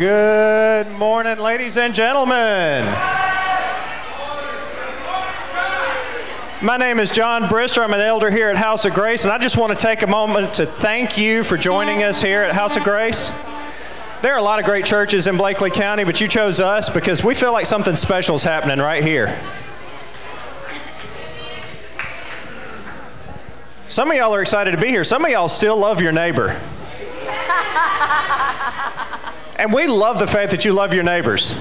Good morning, ladies and gentlemen. My name is John Brister. I'm an elder here at House of Grace, and I just want to take a moment to thank you for joining us here at House of Grace. There are a lot of great churches in Bleckley County, but you chose us because we feel like something special is happening right here. Some of y'all are excited to be here. Some of y'all still love your neighbor. and we love the fact that you love your neighbors.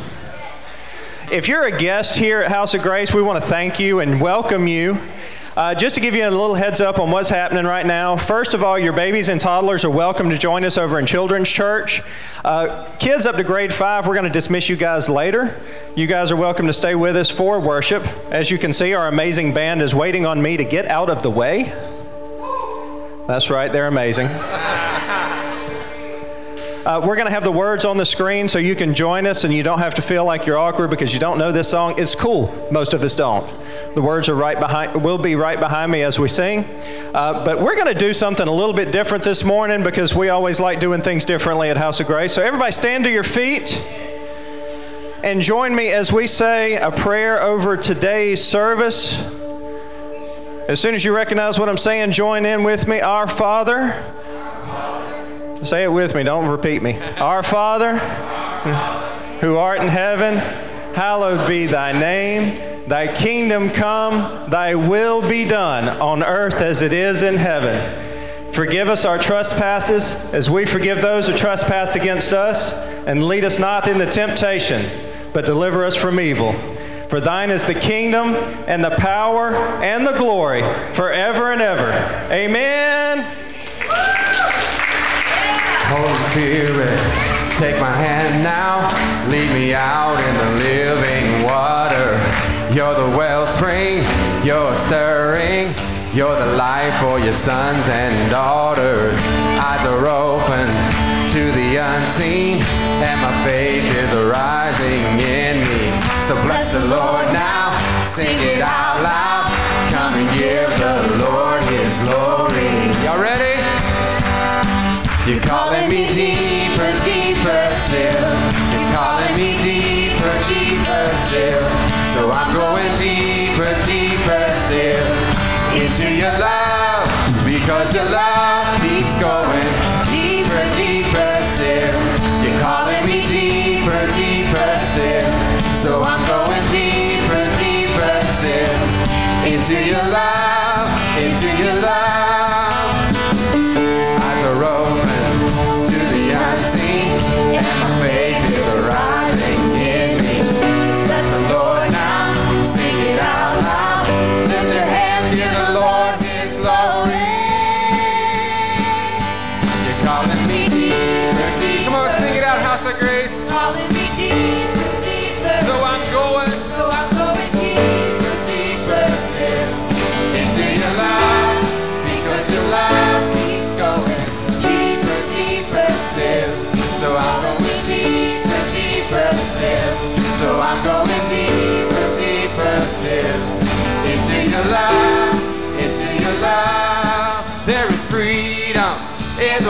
If you're a guest here at House of Grace, we want to thank you and welcome you. Uh, just to give you a little heads up on what's happening right now, first of all, your babies and toddlers are welcome to join us over in Children's Church. Uh, kids up to grade five, we're going to dismiss you guys later. You guys are welcome to stay with us for worship. As you can see, our amazing band is waiting on me to get out of the way. That's right, they're amazing. Uh, we're going to have the words on the screen so you can join us and you don't have to feel like you're awkward because you don't know this song. It's cool. Most of us don't. The words are right behind, will be right behind me as we sing. Uh, but we're going to do something a little bit different this morning because we always like doing things differently at House of Grace. So everybody stand to your feet and join me as we say a prayer over today's service. As soon as you recognize what I'm saying, join in with me. Our Father Say it with me, don't repeat me. Our Father, who art in heaven, hallowed be thy name. Thy kingdom come, thy will be done on earth as it is in heaven. Forgive us our trespasses as we forgive those who trespass against us, and lead us not into temptation, but deliver us from evil. For thine is the kingdom and the power and the glory forever and ever. Amen. Holy Spirit, take my hand now, lead me out in the living water. You're the wellspring, you're stirring, you're the life for your sons and daughters. Eyes are open to the unseen, and my faith is arising in me. So bless the Lord now, sing it out loud. Come and give the Lord his glory. You're calling me deeper, deeper still. You're calling me deeper, deeper still. So I'm going deeper, deeper still into your love because your love keeps going deeper, deeper still. You're calling me deeper, deeper still. So I'm going deeper, deeper still into your love,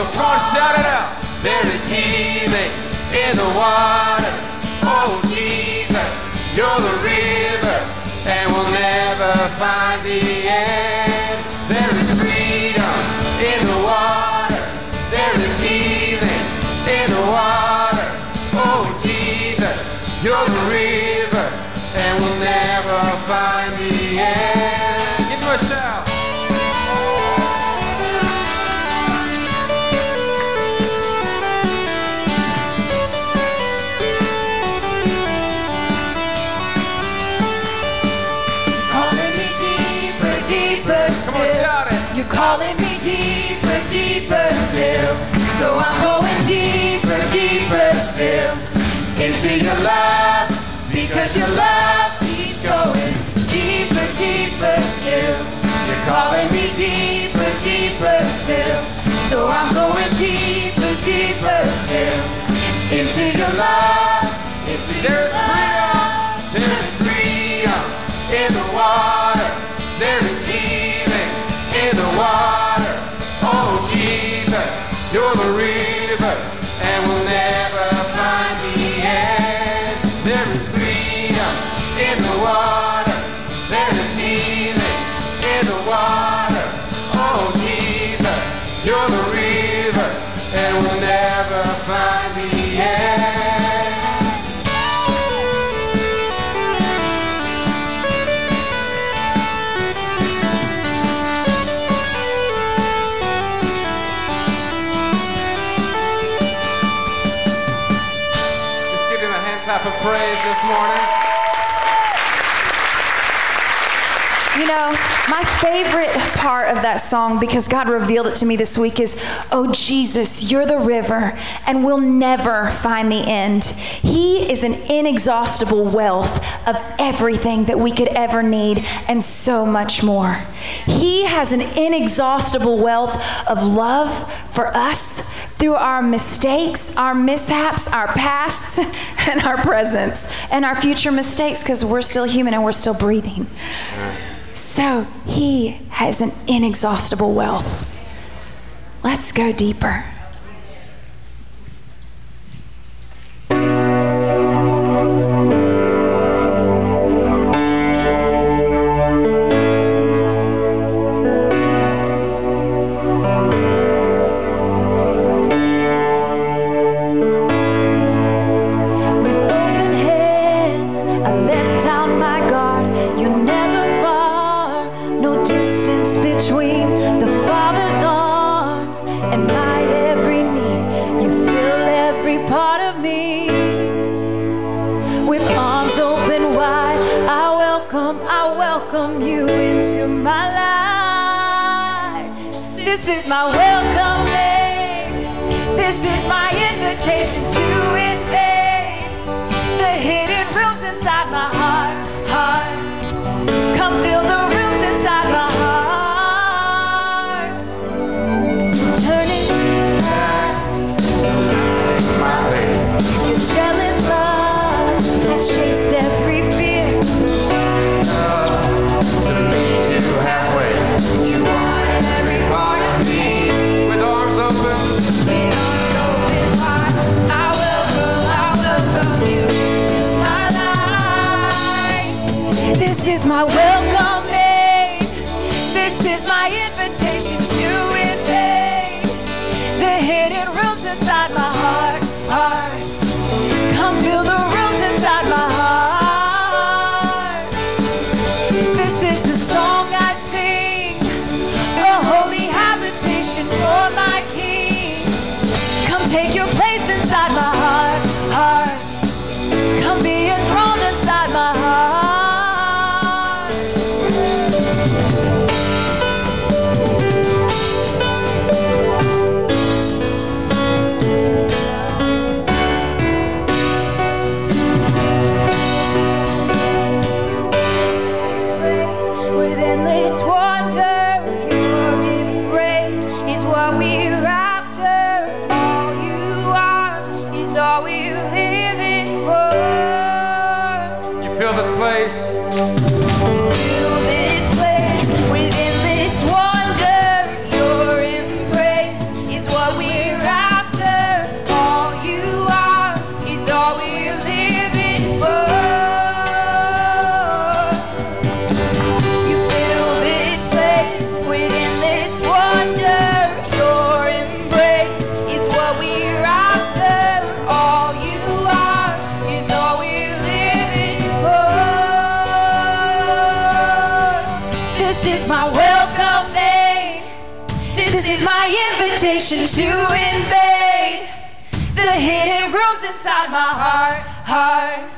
the come on, shout it out. There is healing in the water. Oh Jesus, you're the river, and we'll never find the end. There is freedom in the water. There is healing in the water. Oh Jesus, you're the river, So I'm going deeper, deeper still into your love because your love keeps going deeper, deeper still. You're calling me deeper, deeper still. So I'm going deeper, deeper still into your love, into your There's love. freedom. There is you're the river, and we'll never find the end. There is freedom in the water. There is healing in the water. Oh, Jesus, you're the river, and we'll never find You know, my favorite part of that song, because God revealed it to me this week, is Oh, Jesus, you're the river, and we'll never find the end. He is an inexhaustible wealth of everything that we could ever need, and so much more. He has an inexhaustible wealth of love for us, through our mistakes, our mishaps, our pasts, and our presents, and our future mistakes because we're still human and we're still breathing. So he has an inexhaustible wealth. Let's go deeper. inside my heart, heart.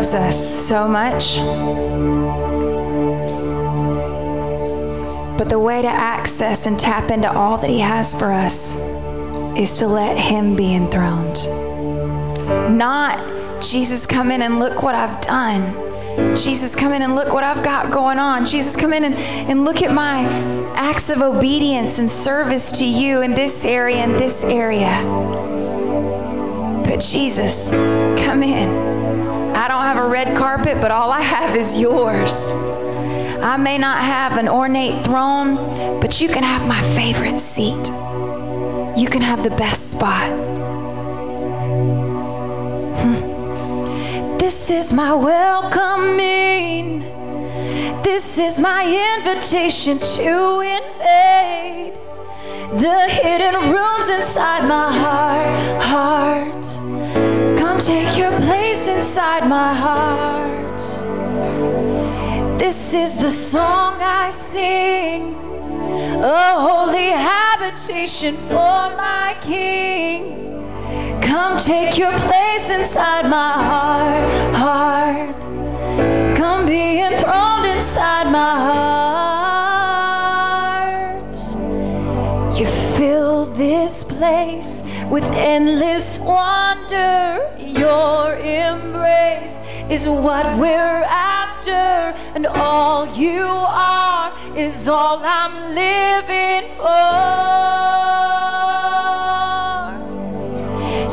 Loves us so much. But the way to access and tap into all that He has for us is to let Him be enthroned. Not, Jesus, come in and look what I've done. Jesus, come in and look what I've got going on. Jesus, come in and, and look at my acts of obedience and service to you in this area and this area. But Jesus, come in. I don't have a red carpet, but all I have is yours. I may not have an ornate throne, but you can have my favorite seat. You can have the best spot. Hmm. This is my welcoming. This is my invitation to invade the hidden rooms inside my heart. Heart, take your place inside my heart. This is the song I sing, a holy habitation for my King. Come take your place inside my heart, heart. Come be enthroned inside my heart. You fill this place with endless wonder. Your embrace is what we're after, and all you are is all I'm living for.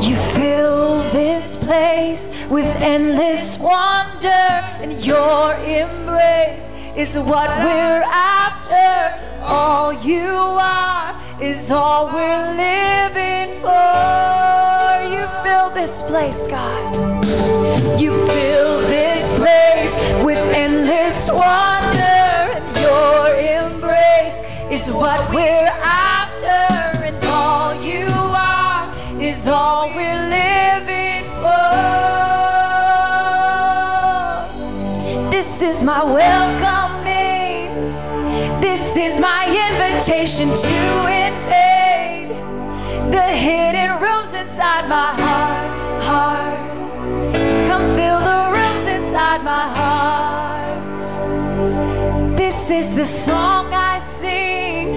You fill this place with endless wonder, and your embrace is what we're after. All you are is all we're living for. You fill this place, God. You fill this place with endless wonder, and your embrace is what we're after, and all you are is all we're living for. This is my welcoming. This is my invitation to invade the hidden rooms inside my heart. Heart, come fill the rooms inside my heart. This is the song I sing,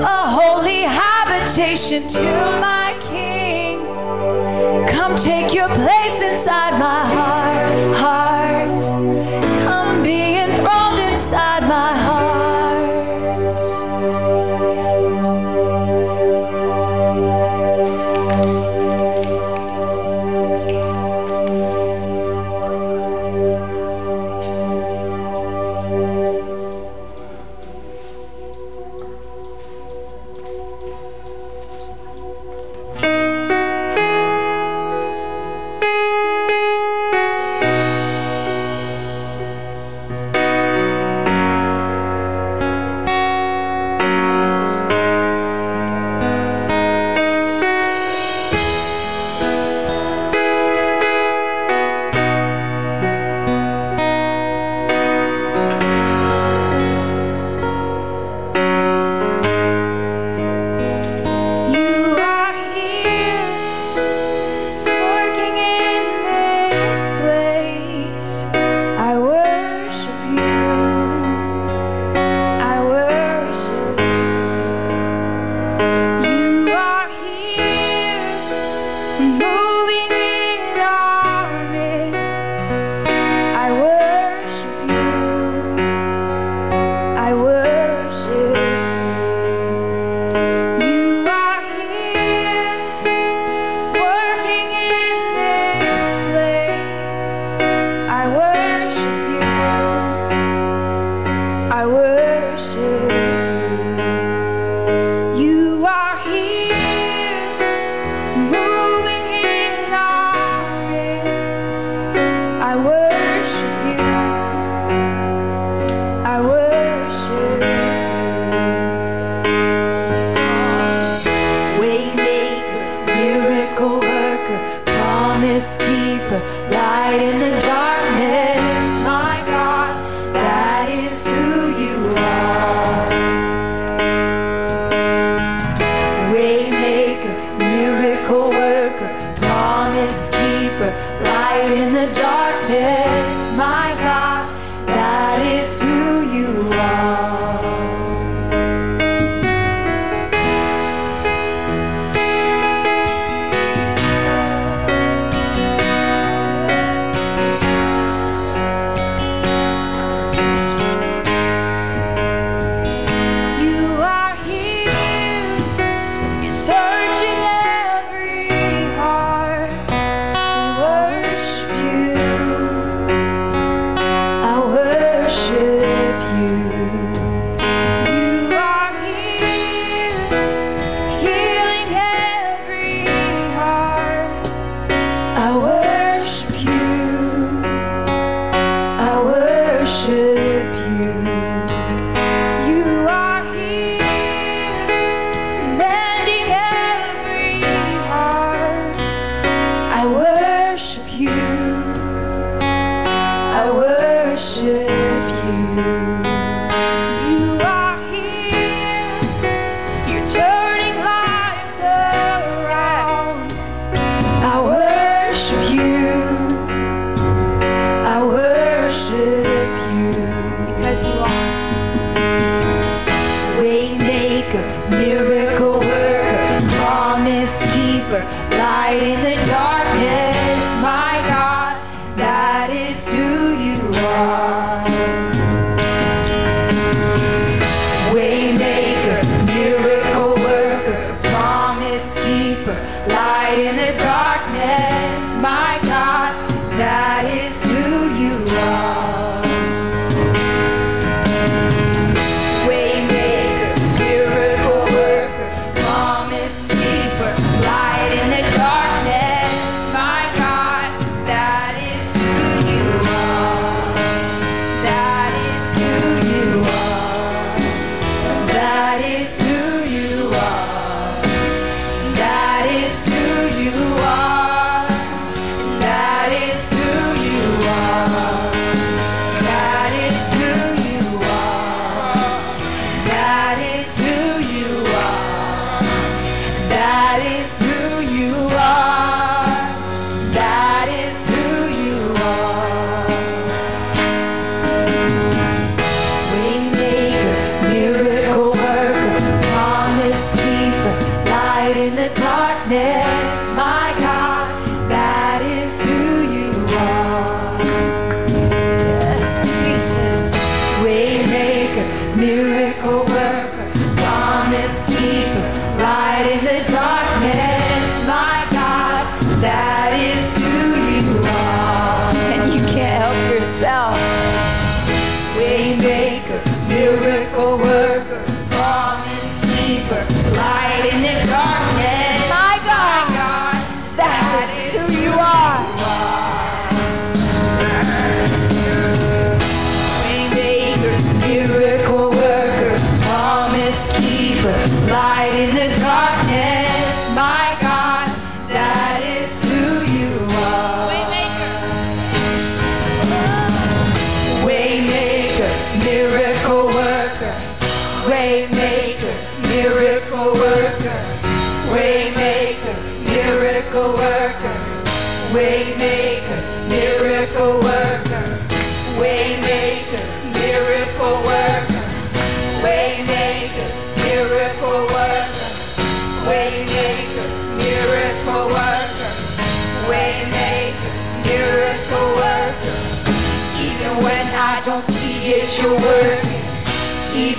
a holy habitation to my King. Come take your place inside my heart, heart.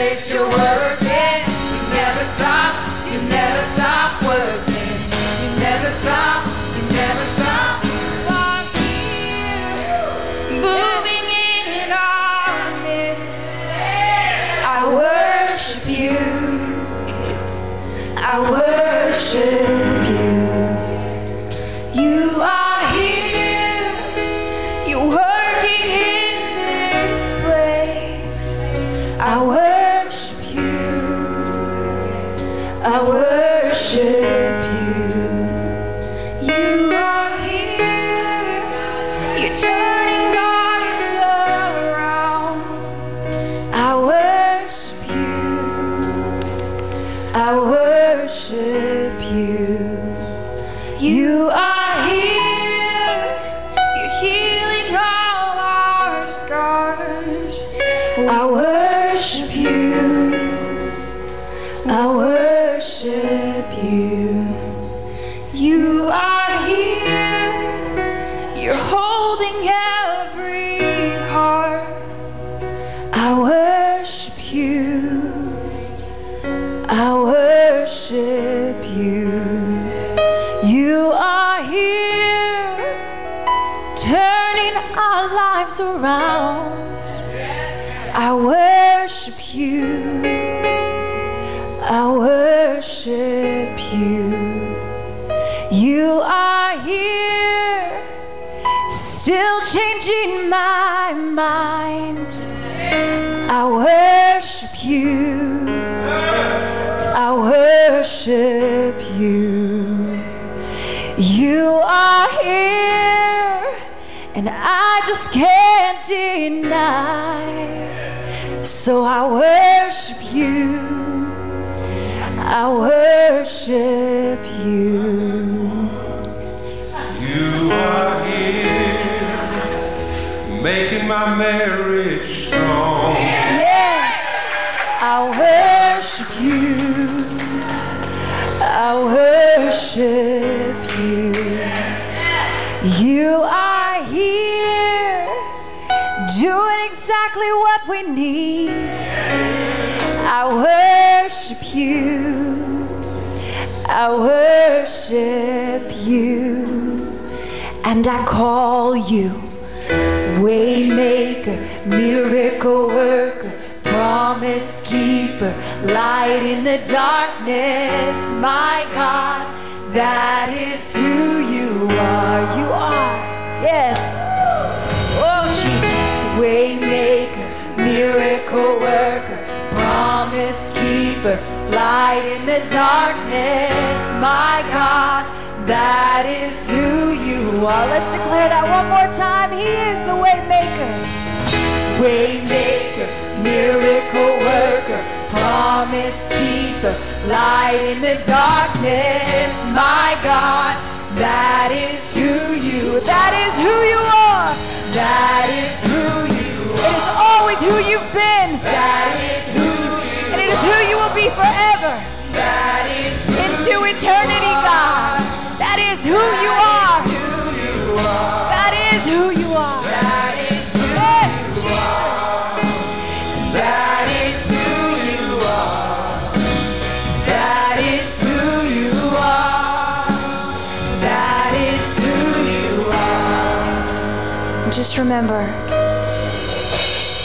makes You're working. You never stop, you never stop working. You never stop. shit. So I worship you. I worship you. You are here, making my marriage strong. Yes, I worship you. I worship we need. I worship you. I worship you. And I call you Waymaker, miracle worker, promise keeper, light in the darkness, my God, that is who you are. You are, yes. Oh, Jesus, waymaker, miracle worker, promise keeper, light in the darkness, my God, that is who you are. Let's declare that one more time. He is the waymaker. Waymaker, miracle worker, promise keeper, light in the darkness, my God, that is who you, that is who you are, that is who you are. It is always who you've been, that is who you and it is who you will be forever, that is into eternity, God. That is who you are. That is who you are. Yes, Jesus. That is who you are. That is who you are. That is who you are. Just remember,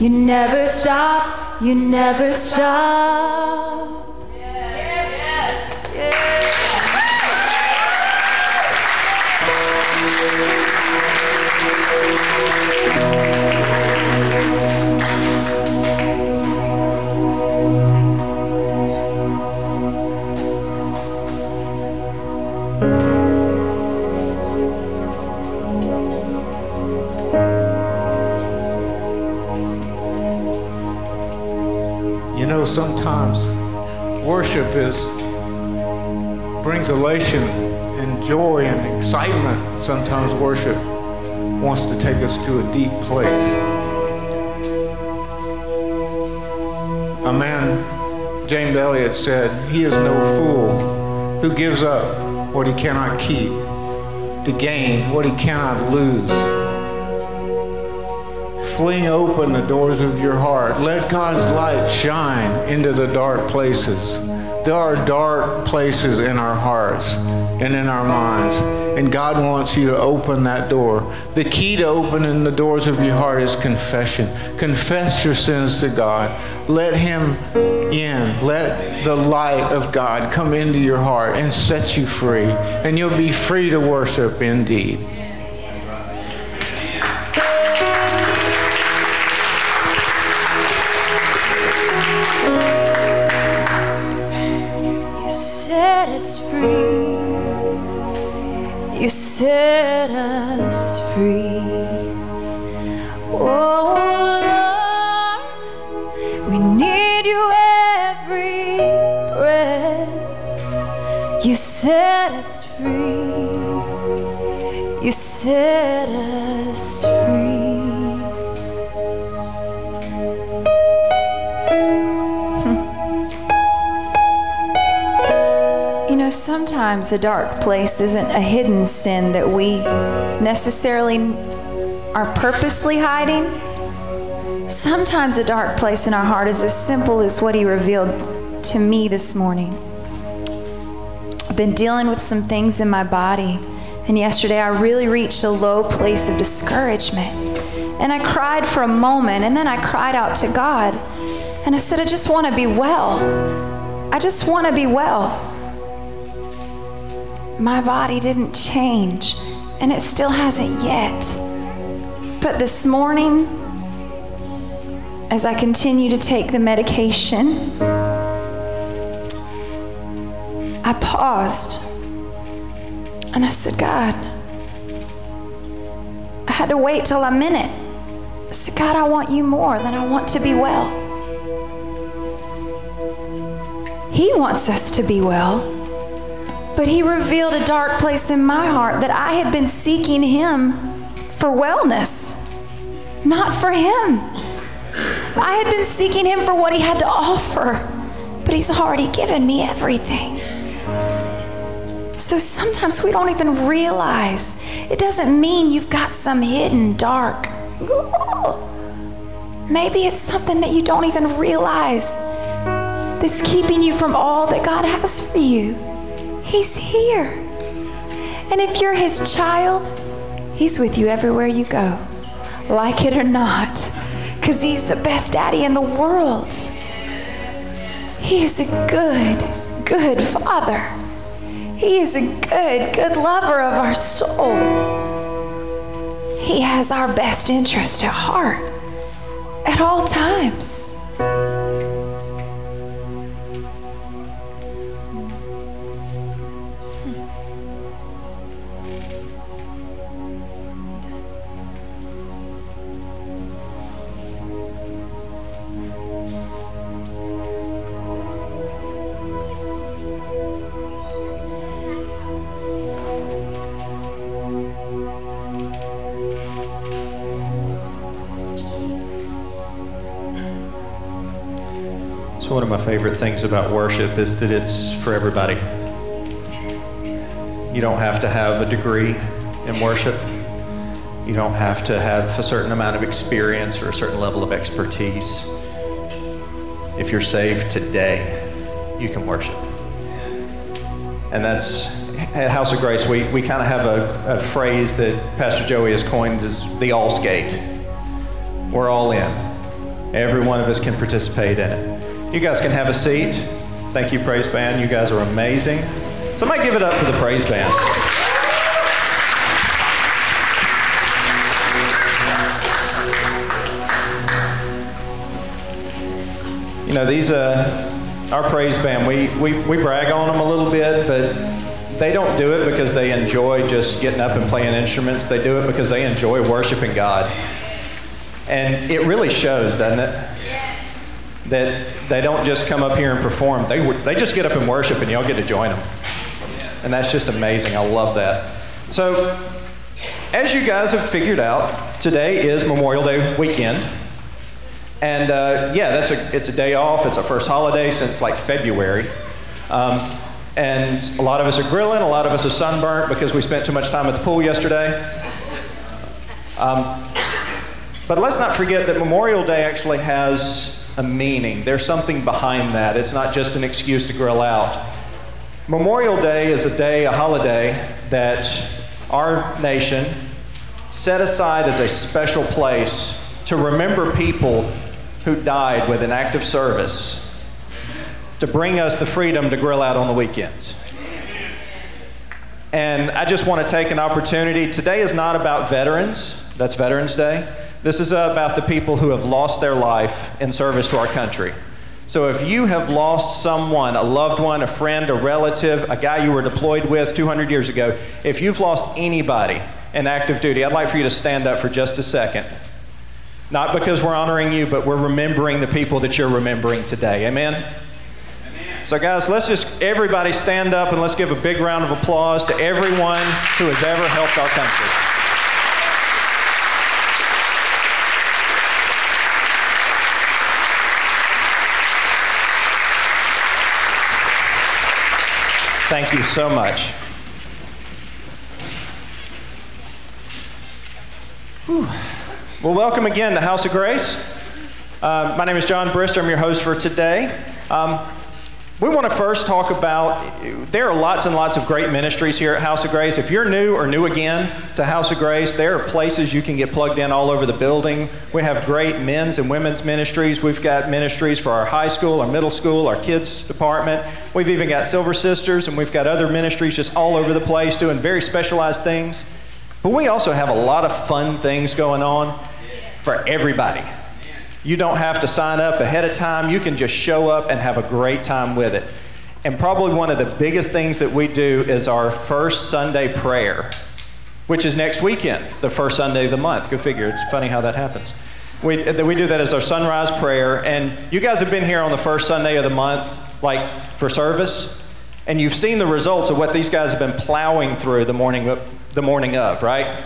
You never stop, you never stop. Sometimes worship is brings elation and joy and excitement. Sometimes worship wants to take us to a deep place. A man, James Elliot said, "He is no fool who gives up what he cannot keep to gain what he cannot lose." Fling open the doors of your heart. Let God's light shine into the dark places. There are dark places in our hearts and in our minds, and God wants you to open that door. The key to opening the doors of your heart is confession. Confess your sins to God. Let Him in. Let the light of God come into your heart and set you free, and you'll be free to worship indeed. Set us free. You set us free. Oh Lord, we need you every breath. You set us free. You set us free. Know, sometimes a dark place isn't a hidden sin that we necessarily are purposely hiding. Sometimes a dark place in our heart is as simple as what He revealed to me this morning. I've been dealing with some things in my body, and yesterday I really reached a low place of discouragement. And I cried for a moment, and then I cried out to God. And I said, I just want to be well. I just want to be well my body didn't change, and it still hasn't yet. But this morning, as I continue to take the medication, I paused and I said, God, I had to wait till I'm in it. I said, God, I want you more than I want to be well. He wants us to be well. But he revealed a dark place in my heart that I had been seeking him for wellness, not for him. I had been seeking him for what he had to offer, but he's already given me everything. So sometimes we don't even realize. It doesn't mean you've got some hidden dark. Maybe it's something that you don't even realize that's keeping you from all that God has for you. He's here. And if you're His child, He's with you everywhere you go, like it or not, because He's the best daddy in the world. He is a good, good father. He is a good, good lover of our soul. He has our best interest at heart at all times. One of my favorite things about worship is that it's for everybody. You don't have to have a degree in worship. You don't have to have a certain amount of experience or a certain level of expertise. If you're saved today, you can worship. And that's at House of Grace, we, we kind of have a, a phrase that Pastor Joey has coined as the all skate. We're all in. Every one of us can participate in it. You guys can have a seat. Thank you, Praise Band. You guys are amazing. Somebody give it up for the Praise Band. You know, these, uh, our praise band, we, we, we brag on them a little bit, but they don't do it because they enjoy just getting up and playing instruments. They do it because they enjoy worshiping God. And it really shows, doesn't it? That they don't just come up here and perform. They, they just get up and worship, and y'all get to join them. And that's just amazing. I love that. So, as you guys have figured out, today is Memorial Day weekend. And uh, yeah, that's a, it's a day off. It's our first holiday since like February. Um, and a lot of us are grilling, a lot of us are sunburnt because we spent too much time at the pool yesterday. Um, but let's not forget that Memorial Day actually has a meaning. There's something behind that. It's not just an excuse to grill out. Memorial Day is a day, a holiday, that our nation set aside as a special place to remember people who died with an act of service to bring us the freedom to grill out on the weekends. And I just want to take an opportunity. Today is not about veterans, that's Veterans Day. This is about the people who have lost their life in service to our country. So if you have lost someone, a loved one, a friend, a relative, a guy you were deployed with 200 years ago, if you've lost anybody in active duty, I'd like for you to stand up for just a second. Not because we're honoring you, but we're remembering the people that you're remembering today. Amen? So, guys, let's just everybody stand up and let's give a big round of applause to everyone who has ever helped our country. Thank you so much. Whew. Well, welcome again to House of Grace. Uh, my name is John Brister. I'm your host for today. Um, we want to first talk about there are lots and lots of great ministries here at House of Grace. If you're new or new again to House of Grace, there are places you can get plugged in all over the building. We have great men's and women's ministries. We've got ministries for our high school, our middle school, our kids department. We've even got Silver Sisters, and we've got other ministries just all over the place doing very specialized things. But we also have a lot of fun things going on for everybody. You don't have to sign up ahead of time. You can just show up and have a great time with it. And probably one of the biggest things that we do is our first Sunday prayer, which is next weekend, the first Sunday of the month. Go figure. It's funny how that happens. We, we do that as our sunrise prayer. And you guys have been here on the first Sunday of the month, like for service, and you've seen the results of what these guys have been plowing through the morning, the morning of, right?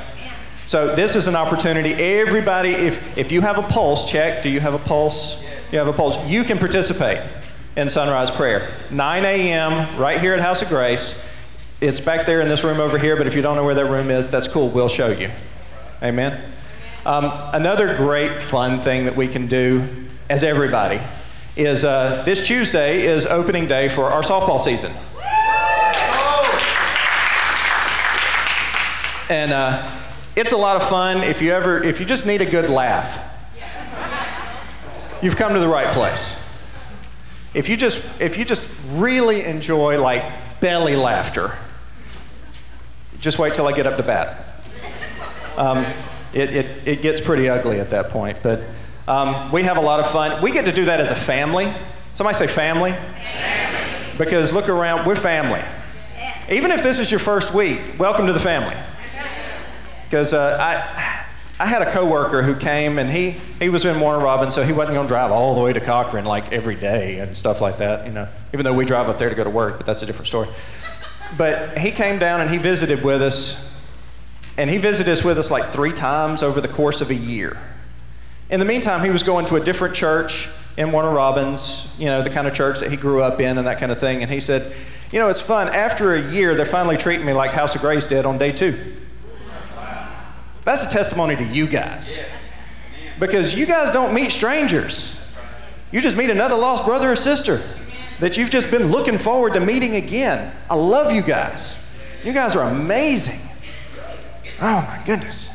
So this is an opportunity. Everybody, if, if you have a pulse, check. Do you have a pulse? You have a pulse. You can participate in sunrise prayer. 9 a.m. right here at House of Grace. It's back there in this room over here, but if you don't know where that room is, that's cool. We'll show you. Amen. Um, another great fun thing that we can do as everybody is uh, this Tuesday is opening day for our softball season. And uh, it's a lot of fun if you ever, if you just need a good laugh. You've come to the right place. If you just, if you just really enjoy like belly laughter, just wait till I get up to bat. Um, it, it, it gets pretty ugly at that point, but um, we have a lot of fun. We get to do that as a family. Somebody say family. family. Because look around, we're family. Even if this is your first week, welcome to the family. Because uh, I, I had a coworker who came and he, he was in Warner Robins, so he wasn't going to drive all the way to Cochran like every day and stuff like that, you know, even though we drive up there to go to work, but that's a different story. But he came down and he visited with us, and he visited us with us like three times over the course of a year. In the meantime, he was going to a different church in Warner Robins, you know, the kind of church that he grew up in and that kind of thing. And he said, You know, it's fun. After a year, they're finally treating me like House of Grace did on day two. That's a testimony to you guys. Because you guys don't meet strangers. You just meet another lost brother or sister that you've just been looking forward to meeting again. I love you guys. You guys are amazing. Oh my goodness.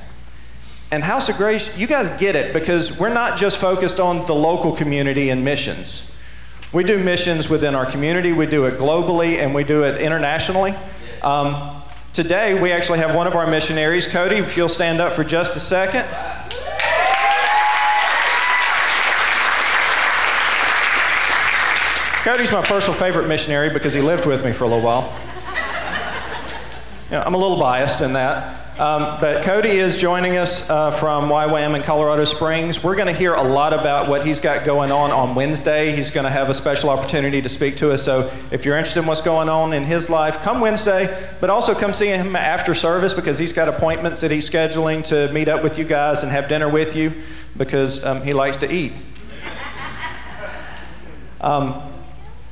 And House of Grace, you guys get it because we're not just focused on the local community and missions. We do missions within our community, we do it globally, and we do it internationally. Um, Today, we actually have one of our missionaries. Cody, if you'll stand up for just a second. Cody's my personal favorite missionary because he lived with me for a little while. You know, I'm a little biased in that. Um, but Cody is joining us uh, from YWAM in Colorado Springs. We're going to hear a lot about what he's got going on on Wednesday. He's going to have a special opportunity to speak to us. So if you're interested in what's going on in his life, come Wednesday, but also come see him after service because he's got appointments that he's scheduling to meet up with you guys and have dinner with you because um, he likes to eat. Um,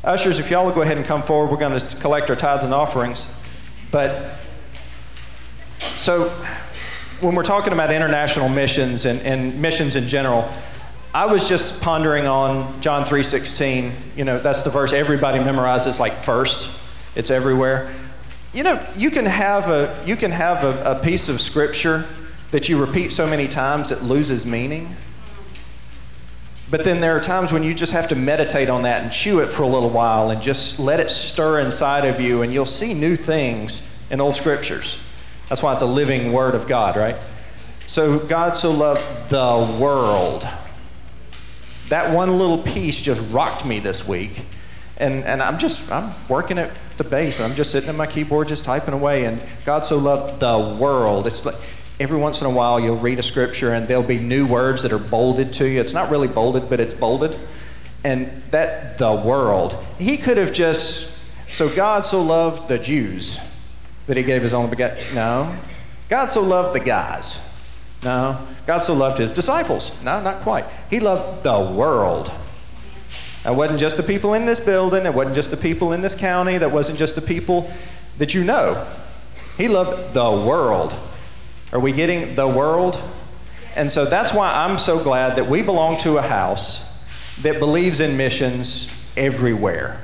ushers, if y'all will go ahead and come forward, we're going to collect our tithes and offerings. But so when we're talking about international missions and, and missions in general, I was just pondering on John 3:16. You know, that's the verse everybody memorizes like first. It's everywhere. You know, you can have a you can have a, a piece of scripture that you repeat so many times it loses meaning. But then there are times when you just have to meditate on that and chew it for a little while and just let it stir inside of you, and you'll see new things in old scriptures. That's why it's a living word of God, right? So God so loved the world. That one little piece just rocked me this week. And, and I'm just, I'm working at the base. I'm just sitting at my keyboard, just typing away. And God so loved the world. It's like, every once in a while you'll read a scripture and there'll be new words that are bolded to you. It's not really bolded, but it's bolded. And that, the world. He could have just, so God so loved the Jews that he gave his only begotten. No. God so loved the guys. No. God so loved his disciples. No, not quite. He loved the world. It wasn't just the people in this building. It wasn't just the people in this county. That wasn't just the people that you know. He loved the world. Are we getting the world? And so that's why I'm so glad that we belong to a house that believes in missions everywhere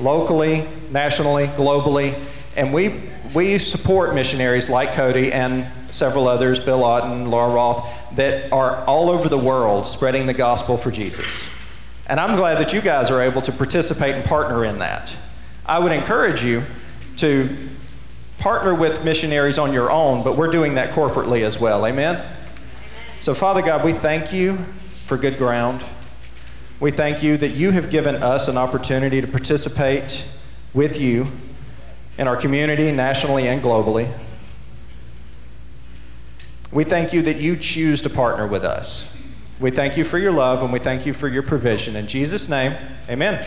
locally, nationally, globally. And we, we support missionaries like Cody and several others, Bill Otten, Laura Roth, that are all over the world spreading the gospel for Jesus. And I'm glad that you guys are able to participate and partner in that. I would encourage you to partner with missionaries on your own, but we're doing that corporately as well. Amen? So, Father God, we thank you for good ground. We thank you that you have given us an opportunity to participate with you in our community, nationally and globally. We thank you that you choose to partner with us. We thank you for your love and we thank you for your provision. In Jesus' name, amen.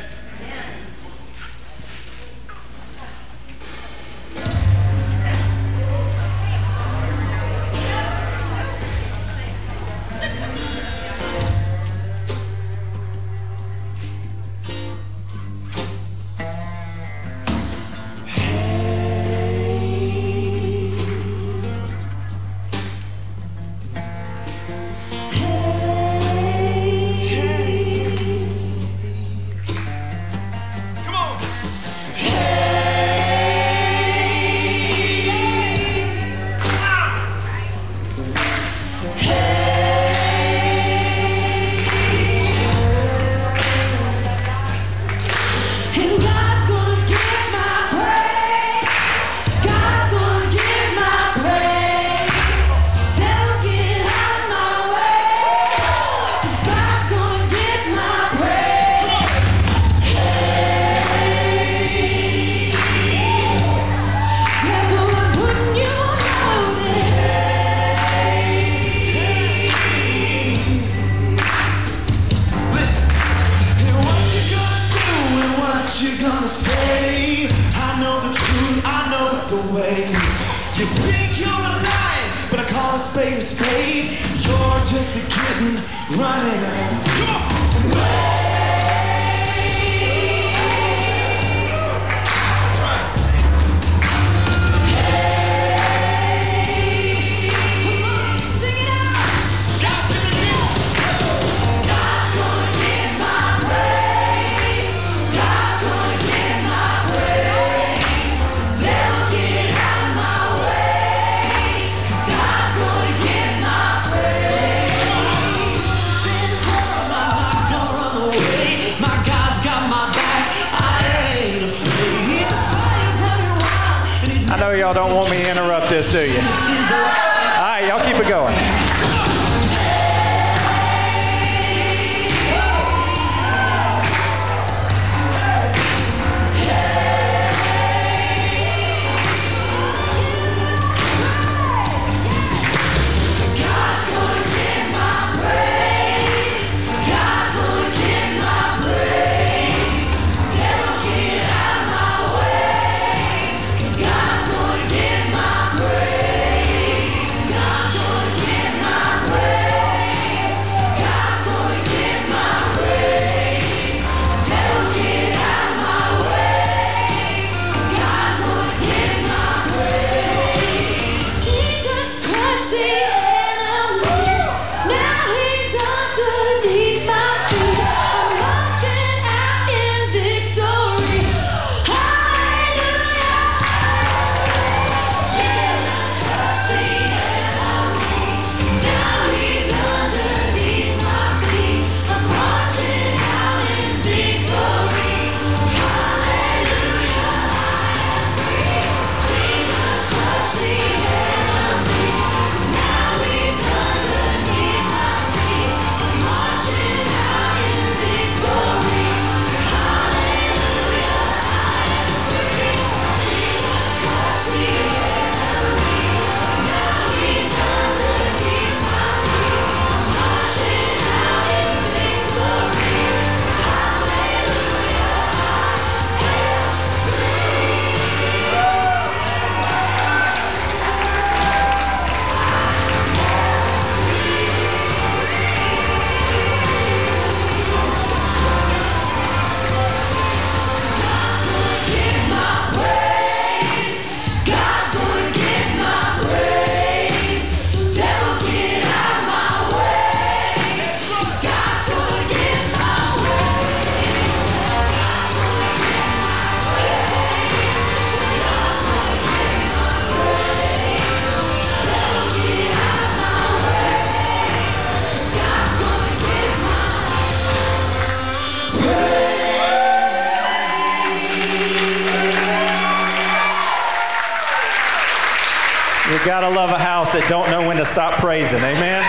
Amen.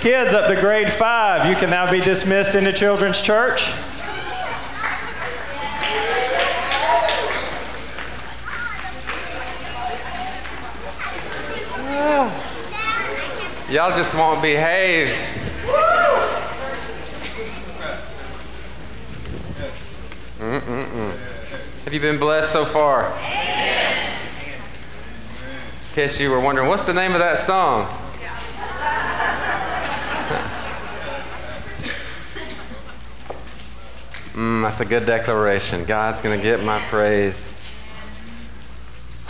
Kids up to grade five, you can now be dismissed into children's church. Y'all just won't behave. Mm-mm-mm. Have you been blessed so far? In case you were wondering, what's the name of that song? Mm, that's a good declaration. God's going to get my praise.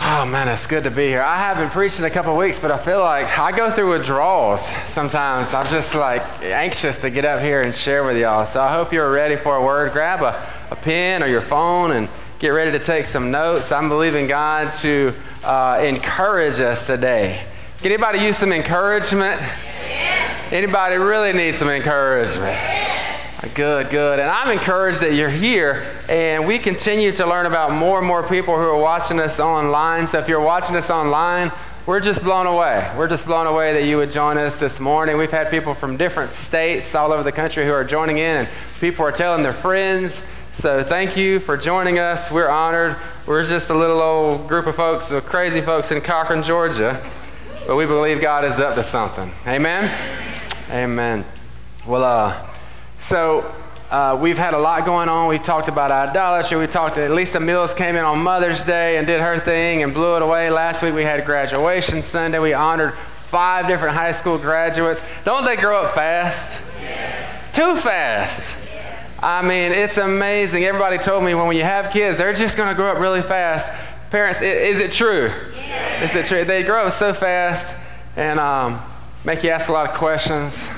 Oh man, it's good to be here. I haven't preached in a couple weeks, but I feel like I go through withdrawals sometimes. I'm just like anxious to get up here and share with y'all. So I hope you're ready for a word. Grab a, a pen or your phone and get ready to take some notes. I'm believing God to uh, encourage us today. Can anybody use some encouragement? Yes. Anybody really need some encouragement? Yes. Good, good. And I'm encouraged that you're here and we continue to learn about more and more people who are watching us online. So if you're watching us online, we're just blown away. We're just blown away that you would join us this morning. We've had people from different states all over the country who are joining in, and people are telling their friends. So thank you for joining us. We're honored. We're just a little old group of folks, of crazy folks in Cochran, Georgia, but we believe God is up to something. Amen? Amen. Well, uh, so uh, we've had a lot going on. We've talked about idolatry. We talked to Lisa Mills came in on Mother's Day and did her thing and blew it away. Last week we had graduation Sunday. We honored five different high school graduates. Don't they grow up fast? Yes. Too fast. Yes. I mean, it's amazing. Everybody told me when you have kids, they're just going to grow up really fast. Parents, is it true? Yes. Is it true? They grow up so fast and um, make you ask a lot of questions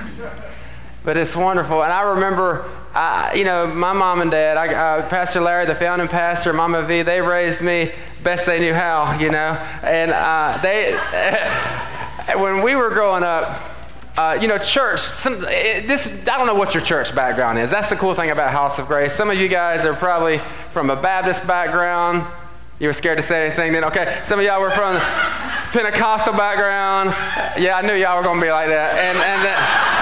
but it's wonderful. And I remember, I, you know, my mom and dad, I, uh, Pastor Larry, the founding pastor, Mama V, they raised me best they knew how, you know. And uh, they, when we were growing up, uh, you know, church, some, it, this, I don't know what your church background is. That's the cool thing about House of Grace. Some of you guys are probably from a Baptist background. You were scared to say anything then? Okay, some of y'all were from Pentecostal background. Yeah, I knew y'all were going to be like that. And, and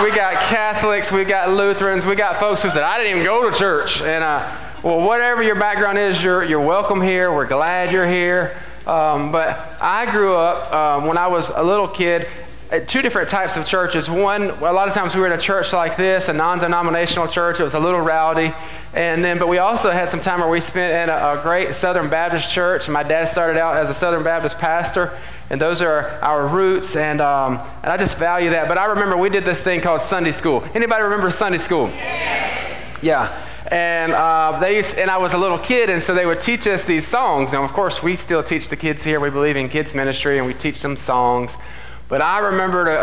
we got Catholics, we got Lutherans, we got folks who said, I didn't even go to church. And, uh, well, whatever your background is, you're, you're welcome here. We're glad you're here. Um, but I grew up um, when I was a little kid at two different types of churches. One, a lot of times we were in a church like this, a non-denominational church. It was a little rowdy, and then, but we also had some time where we spent in a, a great Southern Baptist church. My dad started out as a Southern Baptist pastor, and those are our roots, and um, and I just value that. But I remember we did this thing called Sunday school. Anybody remember Sunday school? Yeah. And uh, they used, and I was a little kid, and so they would teach us these songs. Now, of course, we still teach the kids here. We believe in kids ministry, and we teach them songs. But I remembered a,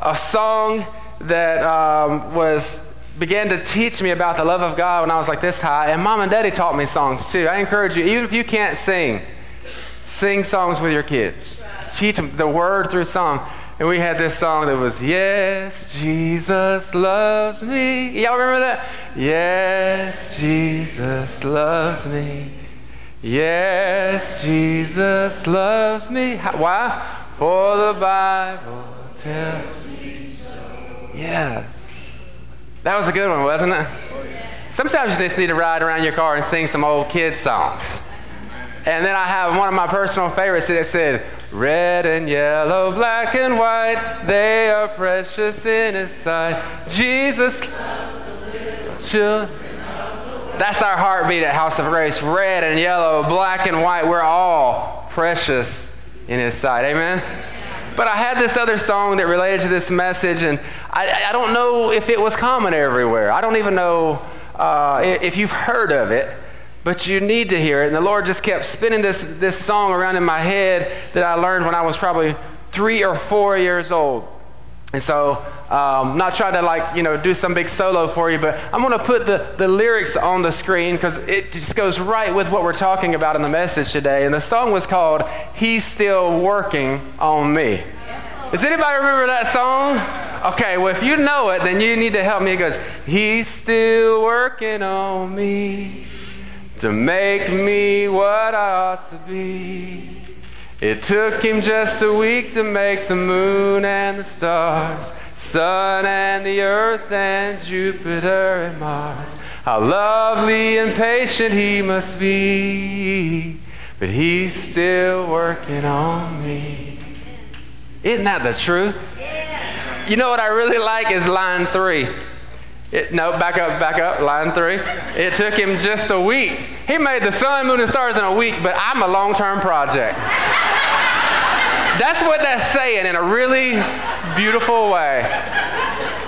a, a song that um, was began to teach me about the love of God when I was like this high. And mom and daddy taught me songs too. I encourage you, even if you can't sing, sing songs with your kids. Teach them the word through song. And we had this song that was, Yes, Jesus loves me. Y'all remember that? Yes, Jesus loves me. Yes, Jesus loves me. Why? For the Bible tells me so. Yeah. That was a good one, wasn't it? Sometimes you just need to ride around your car and sing some old kid songs. And then I have one of my personal favorites that said, Red and yellow, black and white, they are precious in His sight. Jesus children. That's our heartbeat at House of Grace. Red and yellow, black and white, we're all precious in his sight. Amen? But I had this other song that related to this message, and I, I don't know if it was common everywhere. I don't even know uh, if you've heard of it, but you need to hear it. And the Lord just kept spinning this, this song around in my head that I learned when I was probably three or four years old. And so, um, not trying to like, you know, do some big solo for you, but I'm going to put the, the lyrics on the screen because it just goes right with what we're talking about in the message today. And the song was called He's Still Working on Me. Does anybody remember that song? Okay, well, if you know it, then you need to help me. It goes, He's still working on me to make me what I ought to be. It took him just a week to make the moon and the stars, sun and the earth and Jupiter and Mars. How lovely and patient he must be, but he's still working on me. Isn't that the truth? You know what I really like is line three. It, no, back up, back up, line three. It took him just a week. He made the sun, moon, and stars in a week, but I'm a long term project. That's what that's saying in a really beautiful way.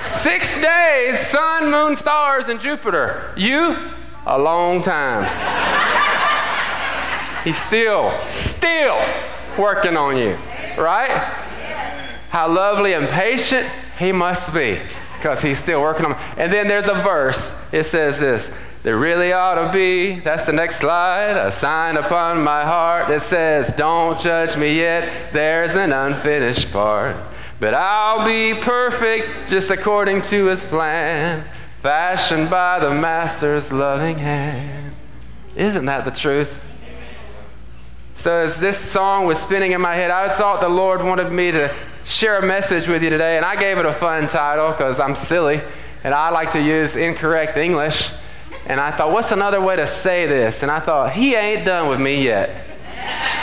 Six days, sun, moon, stars, and Jupiter. You, a long time. He's still, still working on you, right? How lovely and patient he must be because he's still working on. me. And then there's a verse. It says this. There really ought to be, that's the next slide, a sign upon my heart that says, Don't judge me yet, there's an unfinished part. But I'll be perfect just according to his plan, fashioned by the master's loving hand. Isn't that the truth? So, as this song was spinning in my head, I thought the Lord wanted me to share a message with you today, and I gave it a fun title because I'm silly and I like to use incorrect English. And I thought, what's another way to say this? And I thought, he ain't done with me yet.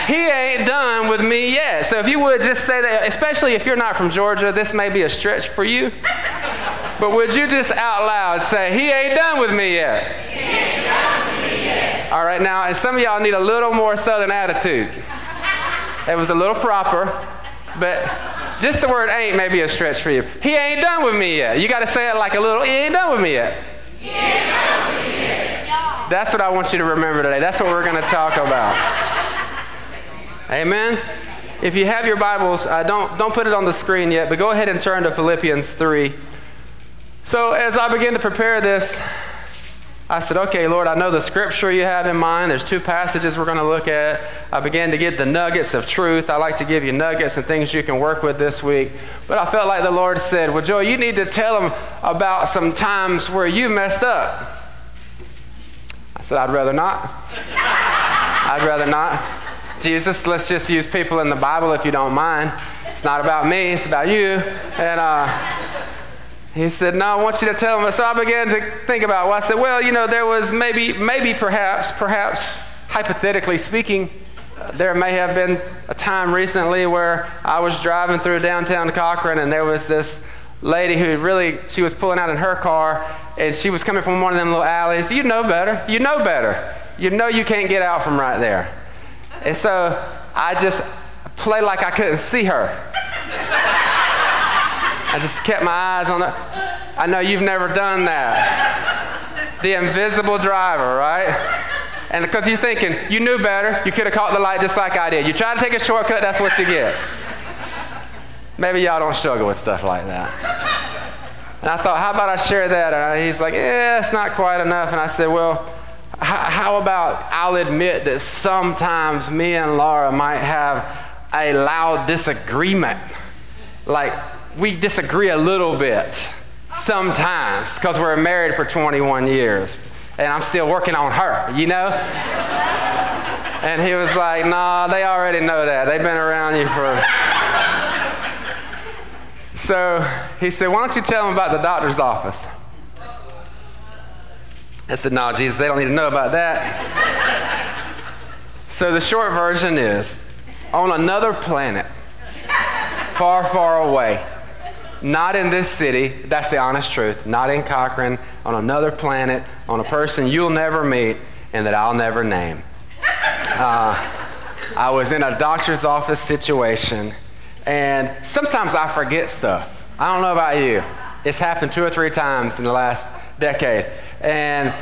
He ain't done with me yet. So if you would just say that, especially if you're not from Georgia, this may be a stretch for you. But would you just out loud say, He ain't done with me yet? Yet. All right, now, and some of y'all need a little more southern attitude. It was a little proper, but just the word ain't may be a stretch for you. He ain't done with me yet. You got to say it like a little, He ain't done with me yet. That's what I want you to remember today. That's what we're going to talk about. Amen. If you have your Bibles, uh, don't, don't put it on the screen yet, but go ahead and turn to Philippians 3. So, as I begin to prepare this, I said, okay, Lord, I know the scripture you have in mind. There's two passages we're going to look at. I began to get the nuggets of truth. I like to give you nuggets and things you can work with this week. But I felt like the Lord said, well, Joe, you need to tell them about some times where you messed up. I said, I'd rather not. I'd rather not. Jesus, let's just use people in the Bible if you don't mind. It's not about me, it's about you. And, uh, he said, No, I want you to tell him. So I began to think about well, I said, Well, you know, there was maybe, maybe perhaps, perhaps, hypothetically speaking, there may have been a time recently where I was driving through downtown Cochran and there was this lady who really, she was pulling out in her car and she was coming from one of them little alleys. You know better. You know better. You know you can't get out from right there. And so I just played like I couldn't see her. I just kept my eyes on that. I know you've never done that. The invisible driver, right? And because you're thinking, you knew better, you could have caught the light just like I did. You try to take a shortcut, that's what you get. Maybe y'all don't struggle with stuff like that. And I thought, how about I share that? And he's like, yeah, it's not quite enough. And I said, well, how about I'll admit that sometimes me and Laura might have a loud disagreement. Like, we disagree a little bit sometimes because we're married for 21 years and I'm still working on her, you know? and he was like, nah, they already know that. They've been around you for. so he said, why don't you tell them about the doctor's office? I said, no, Jesus, they don't need to know about that. so the short version is on another planet, far, far away, not in this city, that's the honest truth, not in Cochran, on another planet, on a person you'll never meet and that I'll never name. Uh, I was in a doctor's office situation, and sometimes I forget stuff. I don't know about you. It's happened two or three times in the last decade. And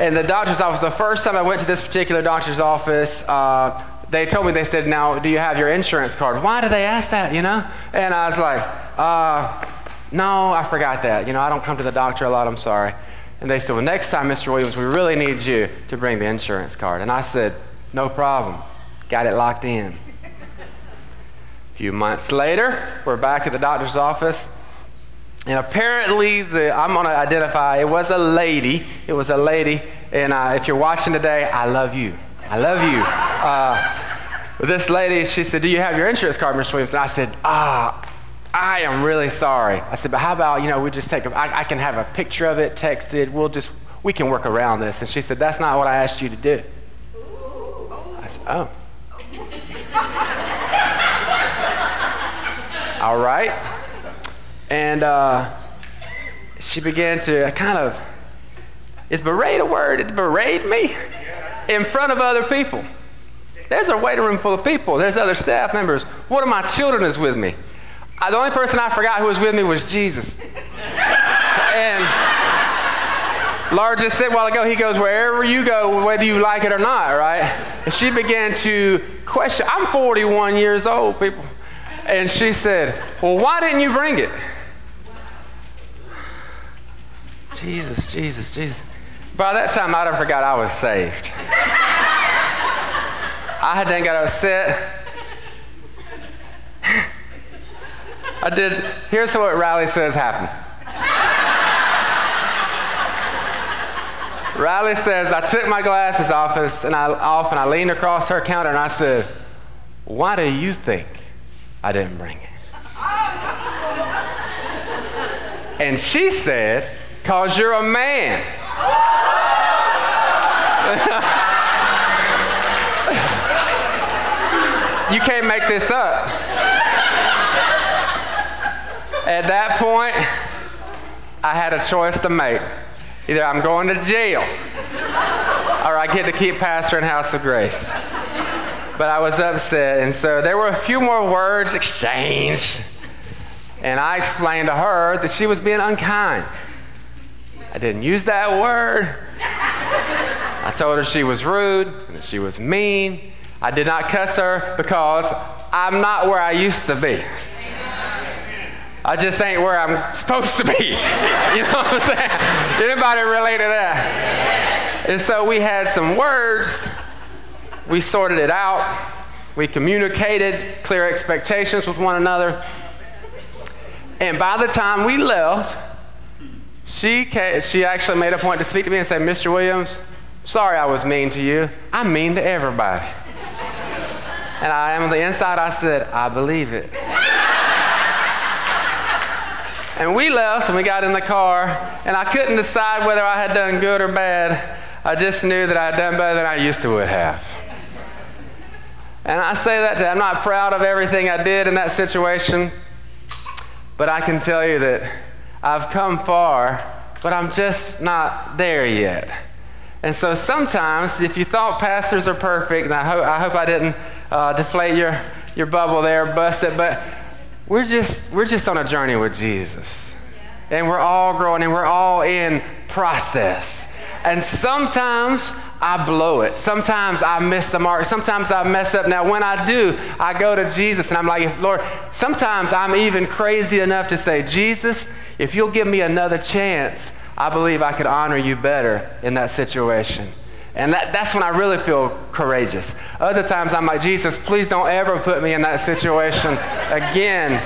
in the doctor's office, the first time I went to this particular doctor's office, uh, they told me, they said, now, do you have your insurance card? Why do they ask that, you know? And I was like, uh, no, I forgot that. You know, I don't come to the doctor a lot, I'm sorry. And they said, well, next time, Mr. Williams, we really need you to bring the insurance card. And I said, no problem. Got it locked in. A few months later, we're back at the doctor's office. And apparently, the, I'm going to identify, it was a lady. It was a lady. And uh, if you're watching today, I love you. I love you. Uh, this lady, she said, Do you have your insurance card, Mr. Williams? And I said, Ah, I am really sorry. I said, But how about, you know, we just take a, I, I can have a picture of it, texted, we'll just, we can work around this. And she said, That's not what I asked you to do. I said, Oh. All right. And uh, she began to kind of, is berate a word? It berate me in front of other people. There's a waiting room full of people. There's other staff members. One of my children is with me. I, the only person I forgot who was with me was Jesus. and Laura just said a while ago, he goes, wherever you go, whether you like it or not, right? And she began to question. I'm 41 years old, people. And she said, Well, why didn't you bring it? Jesus, Jesus, Jesus. By that time, I'd have forgot I was saved. I had then got upset. I did. Here's what Riley says happened. Riley says, I took my glasses off and I, off and I leaned across her counter and I said, Why do you think I didn't bring it? And she said, Because you're a man. You can't make this up. At that point, I had a choice to make. Either I'm going to jail or I get to keep pastoring House of Grace. But I was upset, and so there were a few more words exchanged. And I explained to her that she was being unkind. I didn't use that word. I told her she was rude and that she was mean. I did not cuss her because I'm not where I used to be. I just ain't where I'm supposed to be. you know what I'm saying? Anybody relate to that? And so we had some words. We sorted it out. We communicated clear expectations with one another. And by the time we left, she, she actually made a point to speak to me and say, Mr. Williams, sorry I was mean to you. I'm mean to everybody. And I am on the inside, I said, I believe it. and we left and we got in the car, and I couldn't decide whether I had done good or bad. I just knew that I had done better than I used to would have. And I say that to, I'm not proud of everything I did in that situation, but I can tell you that I've come far, but I'm just not there yet. And so sometimes, if you thought pastors are perfect, and I, ho- I hope I didn't uh, deflate your, your bubble there, bust it, but we're just, we're just on a journey with Jesus. And we're all growing and we're all in process. And sometimes I blow it. Sometimes I miss the mark. Sometimes I mess up. Now, when I do, I go to Jesus and I'm like, Lord, sometimes I'm even crazy enough to say, Jesus, if you'll give me another chance, I believe I could honor you better in that situation. And that, that's when I really feel courageous. Other times I'm like, Jesus, please don't ever put me in that situation again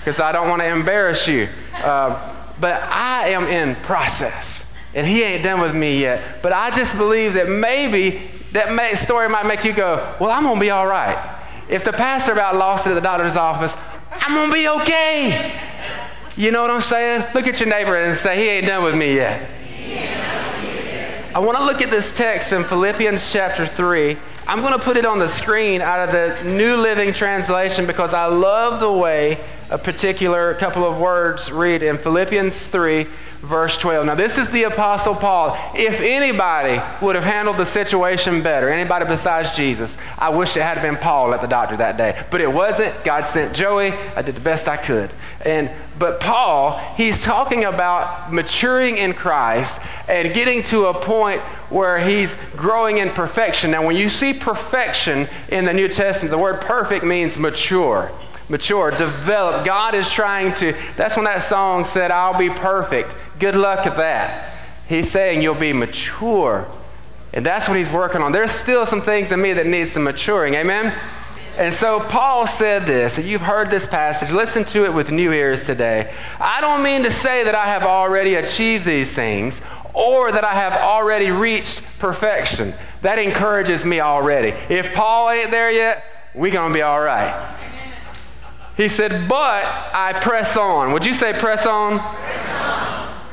because I don't want to embarrass you. Uh, but I am in process and he ain't done with me yet. But I just believe that maybe that may, story might make you go, well, I'm going to be all right. If the pastor about lost it at the doctor's office, I'm going to be okay. You know what I'm saying? Look at your neighbor and say, he ain't done with me yet. I want to look at this text in Philippians chapter 3. I'm going to put it on the screen out of the New Living Translation because I love the way a particular couple of words read in Philippians 3, verse 12. Now, this is the Apostle Paul. If anybody would have handled the situation better, anybody besides Jesus, I wish it had been Paul at the doctor that day. But it wasn't. God sent Joey. I did the best I could. And but Paul, he's talking about maturing in Christ and getting to a point where he's growing in perfection. Now, when you see perfection in the New Testament, the word perfect means mature mature, develop. God is trying to, that's when that song said, I'll be perfect. Good luck at that. He's saying you'll be mature. And that's what he's working on. There's still some things in me that need some maturing. Amen? And so Paul said this, and you've heard this passage. Listen to it with new ears today. I don't mean to say that I have already achieved these things or that I have already reached perfection. That encourages me already. If Paul ain't there yet, we're going to be all right. He said, But I press on. Would you say press on? Press on.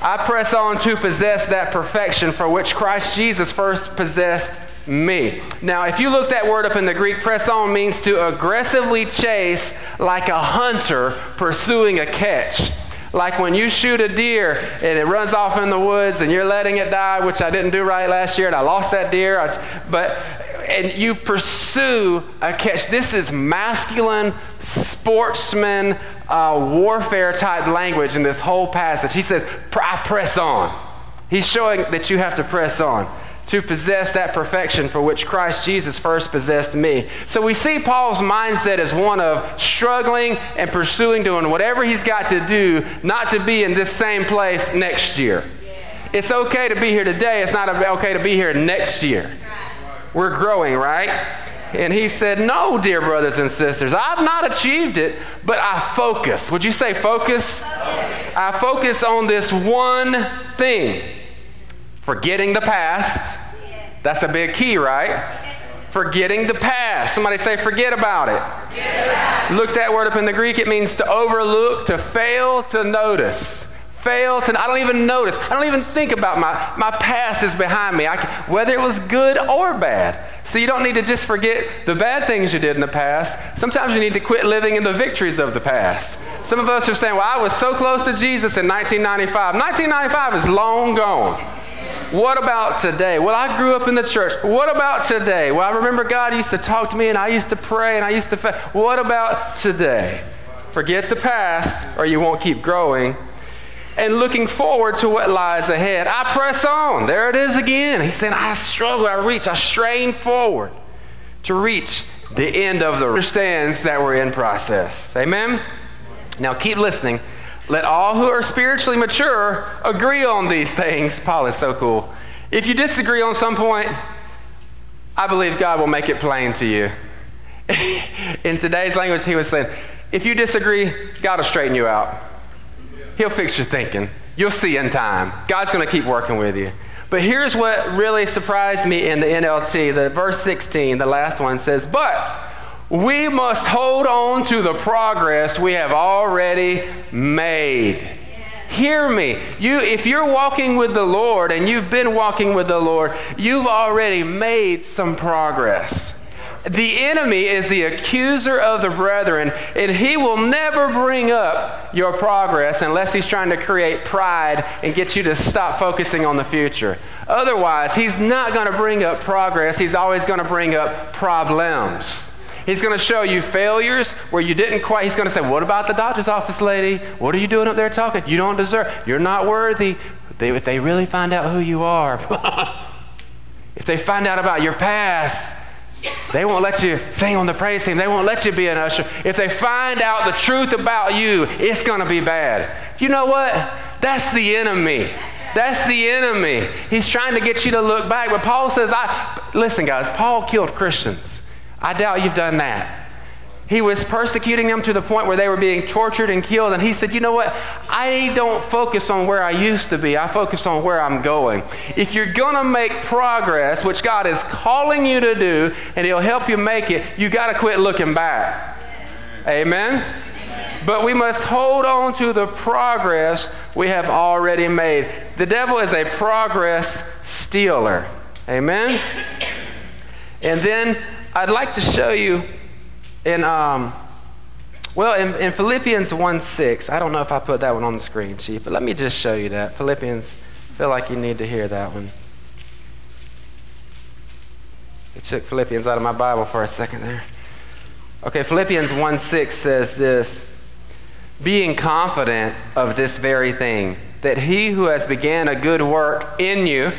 I press on to possess that perfection for which Christ Jesus first possessed me. Now, if you look that word up in the Greek, press on means to aggressively chase like a hunter pursuing a catch. Like when you shoot a deer and it runs off in the woods and you're letting it die, which I didn't do right last year and I lost that deer, I, but and you pursue a catch. This is masculine sportsman uh, warfare type language in this whole passage. He says, I press on. He's showing that you have to press on to possess that perfection for which Christ Jesus first possessed me. So we see Paul's mindset as one of struggling and pursuing, doing whatever he's got to do not to be in this same place next year. It's okay to be here today, it's not okay to be here next year. We're growing, right? And he said, No, dear brothers and sisters, I've not achieved it, but I focus. Would you say focus? focus. I focus on this one thing forgetting the past. That's a big key, right? Forgetting the past. Somebody say, forget about it. Look that word up in the Greek. It means to overlook, to fail to notice fail to, I don't even notice. I don't even think about my, my past is behind me, I, whether it was good or bad. So you don't need to just forget the bad things you did in the past. Sometimes you need to quit living in the victories of the past. Some of us are saying, well, I was so close to Jesus in 1995. 1995 is long gone. What about today? Well, I grew up in the church. What about today? Well, I remember God used to talk to me and I used to pray and I used to. What about today? Forget the past or you won't keep growing and looking forward to what lies ahead. I press on. There it is again. He's saying, I struggle, I reach, I strain forward to reach the end of the understands that we're in process. Amen? Now keep listening. Let all who are spiritually mature agree on these things. Paul is so cool. If you disagree on some point, I believe God will make it plain to you. in today's language, he was saying, if you disagree, God will straighten you out. He'll fix your thinking. You'll see in time. God's going to keep working with you. But here's what really surprised me in the NLT. The verse 16, the last one says, "But we must hold on to the progress we have already made." Hear me. You if you're walking with the Lord and you've been walking with the Lord, you've already made some progress. The enemy is the accuser of the brethren, and he will never bring up your progress unless he's trying to create pride and get you to stop focusing on the future. Otherwise, he's not going to bring up progress, he's always going to bring up problems. He's going to show you failures where you didn't quite. He's going to say, What about the doctor's office lady? What are you doing up there talking? You don't deserve. You're not worthy. They, if they really find out who you are, if they find out about your past, they won't let you sing on the praise team. They won't let you be an usher. If they find out the truth about you, it's going to be bad. You know what? That's the enemy. That's the enemy. He's trying to get you to look back. But Paul says, I listen, guys, Paul killed Christians. I doubt you've done that. He was persecuting them to the point where they were being tortured and killed. And he said, You know what? I don't focus on where I used to be, I focus on where I'm going. If you're going to make progress, which God is calling you to do, and He'll help you make it, you got to quit looking back. Amen? But we must hold on to the progress we have already made. The devil is a progress stealer. Amen? And then I'd like to show you in, um, well, in, in Philippians 1 6, I don't know if I put that one on the screen, Chief, but let me just show you that. Philippians, feel like you need to hear that one. It took Philippians out of my Bible for a second there. Okay, Philippians 1 6 says this Being confident of this very thing, that he who has began a good work in you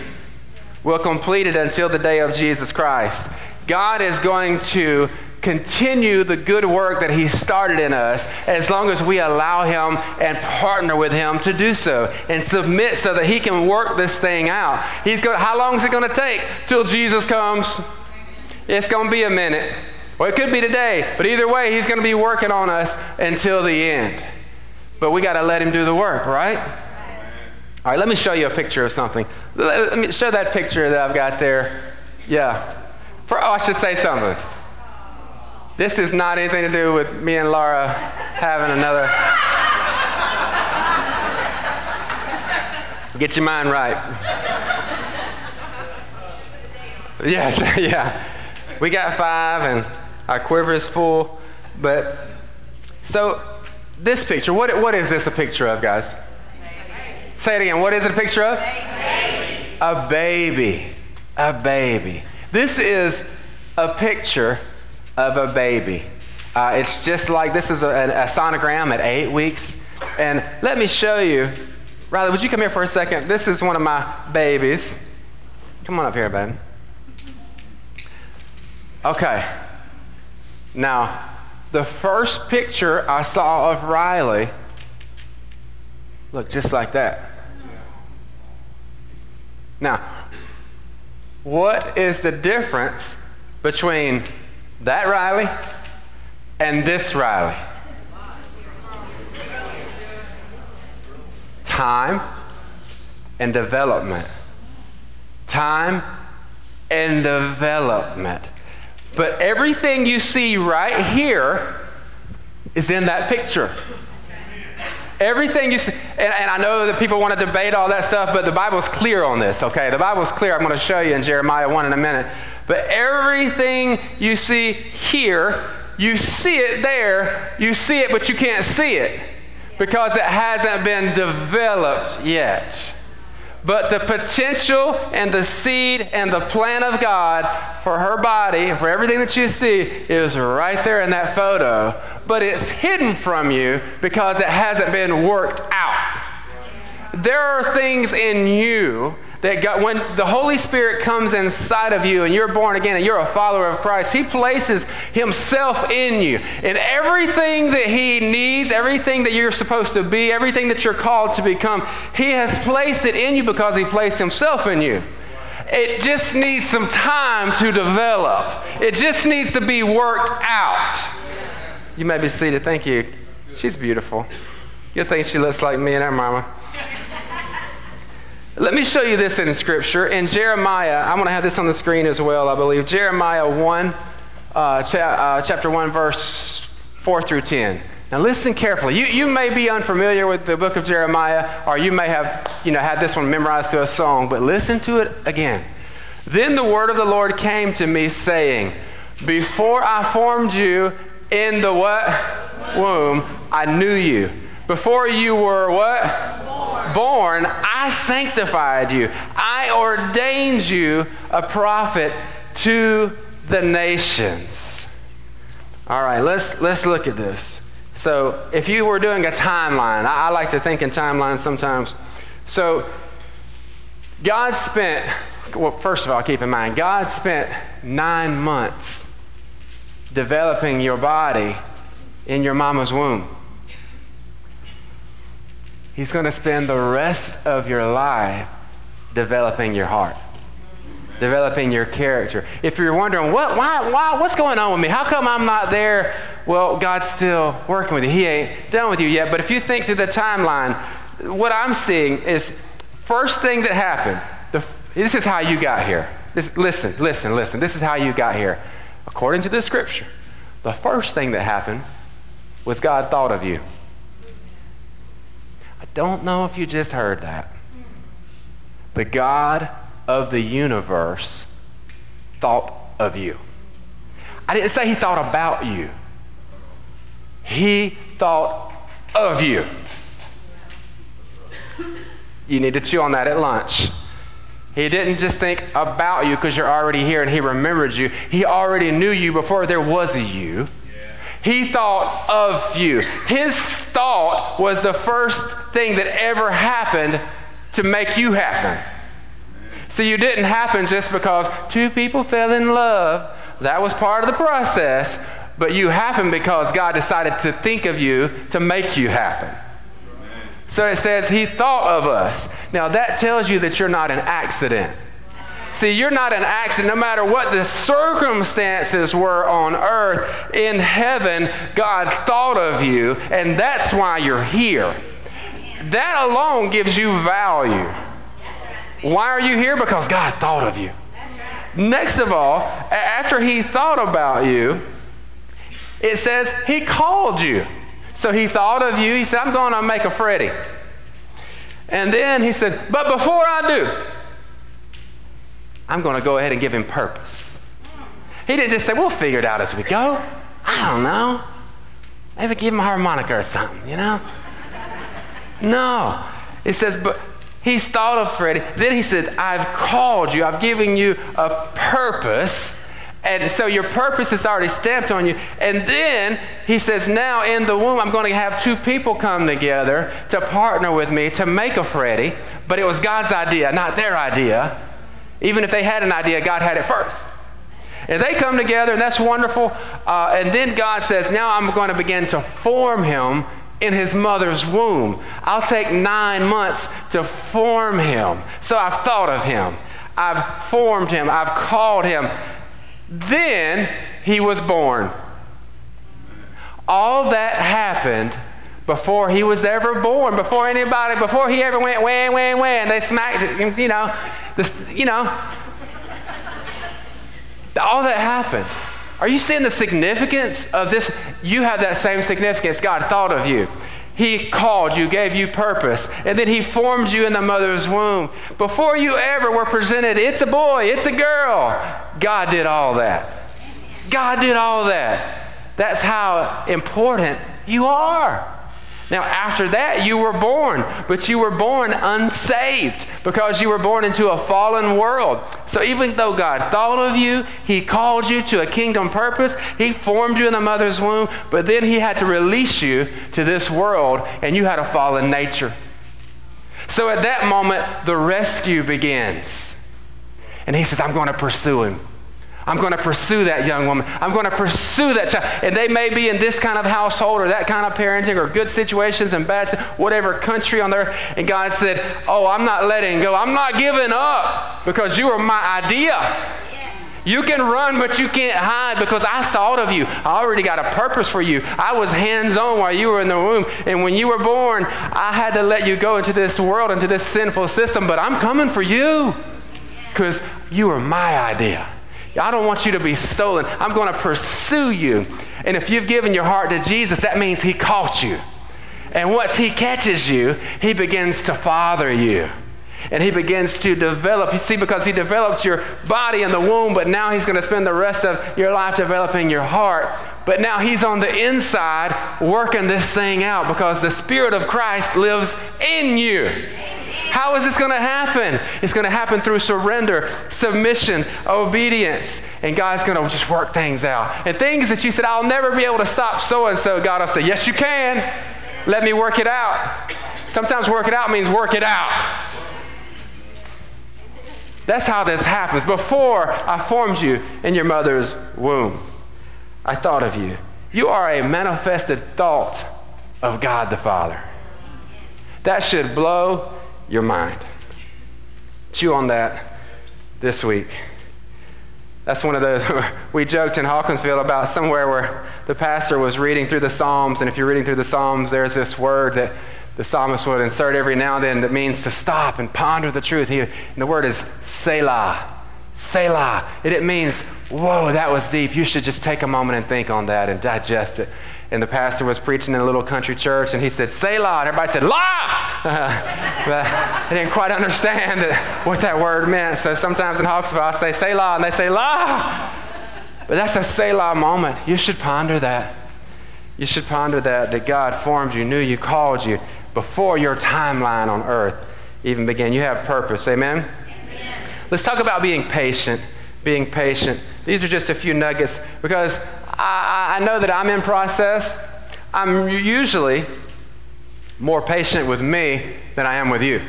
will complete it until the day of Jesus Christ. God is going to continue the good work that He started in us as long as we allow Him and partner with Him to do so and submit so that He can work this thing out. He's going, how long is it going to take till Jesus comes? It's going to be a minute. Well, it could be today, but either way, He's going to be working on us until the end. But we got to let Him do the work, right? All right, let me show you a picture of something. Let me show that picture that I've got there. Yeah. For, oh, I should say something. This is not anything to do with me and Laura having another. Get your mind right. Yes, yeah. We got five and our quiver is full. But so this picture, what, what is this a picture of, guys? Say it again. What is it a picture of? A baby. A baby. This is a picture of a baby. Uh, it's just like this is a, a, sonogram at eight weeks. And let me show you. Riley, would you come here for a second? This is one of my babies. Come on up here, babe. Okay. Now, the first picture I saw of Riley looked just like that. Now, what is the difference between that Riley and this Riley? Time and development. Time and development. But everything you see right here is in that picture. Everything you see, and, and, I know that people want to debate all that stuff, but the Bible's clear on this, okay? The Bible's clear. I'm going to show you in Jeremiah 1 in a minute. But everything you see here, you see it there, you see it, but you can't see it because it hasn't been developed yet. But the potential and the seed and the plan of God for her body and for everything that you see is right there in that photo. But it's hidden from you because it hasn't been worked out. There are things in you that God, when the Holy Spirit comes inside of you and you're born again and you're a follower of Christ, He places Himself in you. And everything that He needs, everything that you're supposed to be, everything that you're called to become, He has placed it in you because He placed Himself in you. It just needs some time to develop. It just needs to be worked out. You may be seated. Thank you. She's beautiful. You think she looks like me and her mama. Let me show you this in Scripture. In Jeremiah, I'm going to have this on the screen as well, I believe. Jeremiah 1, uh, cha- uh, chapter 1, verse 4 through 10. Now listen carefully. You, you may be unfamiliar with the book of Jeremiah, or you may have you know, had this one memorized to a song, but listen to it again. Then the word of the Lord came to me, saying, Before I formed you in the what? Womb, I knew you. Before you were what? Born, I sanctified you. I ordained you a prophet to the nations. All right, let's, let's look at this. So, if you were doing a timeline, I, I like to think in timelines sometimes. So, God spent, well, first of all, keep in mind, God spent nine months developing your body in your mama's womb. He's going to spend the rest of your life developing your heart, developing your character. If you're wondering, what, why, why, what's going on with me? How come I'm not there? Well, God's still working with you. He ain't done with you yet. But if you think through the timeline, what I'm seeing is first thing that happened, the, this is how you got here. This, listen, listen, listen. This is how you got here. According to the scripture, the first thing that happened was God thought of you. Don't know if you just heard that. The God of the universe thought of you. I didn't say he thought about you, he thought of you. You need to chew on that at lunch. He didn't just think about you because you're already here and he remembered you. He already knew you before there was a you. He thought of you. His thought was the first thing that ever happened to make you happen. So you didn't happen just because two people fell in love. That was part of the process. But you happened because God decided to think of you to make you happen. So it says, He thought of us. Now that tells you that you're not an accident. See, you're not an accident. No matter what the circumstances were on earth, in heaven, God thought of you, and that's why you're here. That alone gives you value. Why are you here? Because God thought of you. Next of all, after He thought about you, It says he called you. So he thought of you. He said, I'm going to make a Freddie. And then he said, But before I do, I'm going to go ahead and give him purpose. He didn't just say, We'll figure it out as we go. I don't know. Maybe give him a harmonica or something, you know? No. It says, But he's thought of Freddie. Then he said, I've called you, I've given you a purpose. And so your purpose is already stamped on you. And then he says, Now in the womb, I'm going to have two people come together to partner with me to make a Freddie. But it was God's idea, not their idea. Even if they had an idea, God had it first. And they come together, and that's wonderful. Uh, and then God says, Now I'm going to begin to form him in his mother's womb. I'll take nine months to form him. So I've thought of him, I've formed him, I've called him. Then he was born. All that happened before he was ever born, before anybody, before he ever went wham, wham, wham. They smacked, you know, this, you know. All that happened. Are you seeing the significance of this? You have that same significance. God thought of you. He called you, gave you purpose, and then He formed you in the mother's womb. Before you ever were presented, it's a boy, it's a girl. God did all that. God did all that. That's how important you are. Now, after that, you were born, but you were born unsaved because you were born into a fallen world. So, even though God thought of you, He called you to a kingdom purpose, He formed you in the mother's womb, but then He had to release you to this world, and you had a fallen nature. So, at that moment, the rescue begins. And He says, I'm going to pursue Him. I'm going to pursue that young woman. I'm going to pursue that child. And they may be in this kind of household or that kind of parenting or good situations and bad, whatever country on there. And God said, Oh, I'm not letting go. I'm not giving up because you are my idea. You can run, but you can't hide because I thought of you. I already got a purpose for you. I was hands on while you were in the womb. And when you were born, I had to let you go into this world, into this sinful system. But I'm coming for you because you are my idea. I don't want you to be stolen. I'm going to pursue you. And if you've given your heart to Jesus, that means He caught you. And once He catches you, He begins to father you. And He begins to develop. You see, because He develops your body in the womb, but now He's going to spend the rest of your life developing your heart. But now He's on the inside working this thing out because the Spirit of Christ lives in you. How is this going to happen? It's going to happen through surrender, submission, obedience. And God's going to just work things out. And things that you said, I'll never be able to stop so and so, God will say, Yes, you can. Let me work it out. Sometimes work it out means work it out. That's how this happens. Before I formed you in your mother's womb, I thought of you. You are a manifested thought of God the Father. That should blow your mind. Chew on that this week. That's one of those, we joked in Hawkinsville about somewhere where the pastor was reading through the Psalms, and if you're reading through the Psalms, there's this word that the psalmist would insert every now and then that means to stop and ponder the truth. He, and the word is Selah. Selah. And it means, whoa, that was deep. You should just take a moment and think on that and digest it. And the pastor was preaching in a little country church, and he said, Selah. And everybody said, La! but I didn't quite understand what that word meant. So sometimes in Hawkinsville, I say Selah, and they say La! But that's a Selah moment. You should ponder that. You should ponder that, that God formed you, knew you, called you before your timeline on earth even began. You have purpose. Amen? Let's talk about being patient. Being patient. These are just a few nuggets because I, I know that I'm in process. I'm usually more patient with me than I am with you.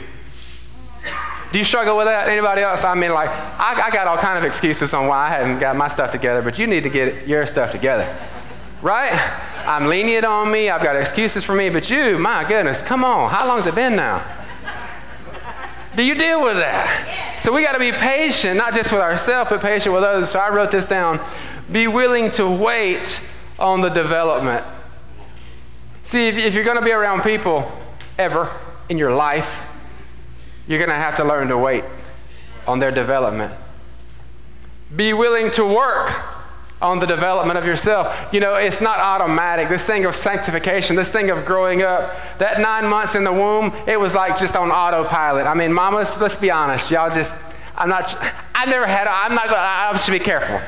Do you struggle with that? Anybody else? I mean, like, I, I, got all kind of excuses on why I haven't got my stuff together, but you need to get your stuff together. Right? I'm lenient on me. I've got excuses for me, but you, my goodness, come on. How long has it been now? Do you deal with that? So we got to be patient, not just with ourselves, but patient with others. So I wrote this down. Be willing to wait on the development. See, if, if you're going to be around people ever in your life, you're going to have to learn to wait on their development. Be willing to work on the development of yourself. You know, it's not automatic. This thing of sanctification, this thing of growing up, that nine months in the womb, it was like just on autopilot. I mean, mamas, let's be honest. Y'all just, I'm not, I never had, I'm not I should be careful.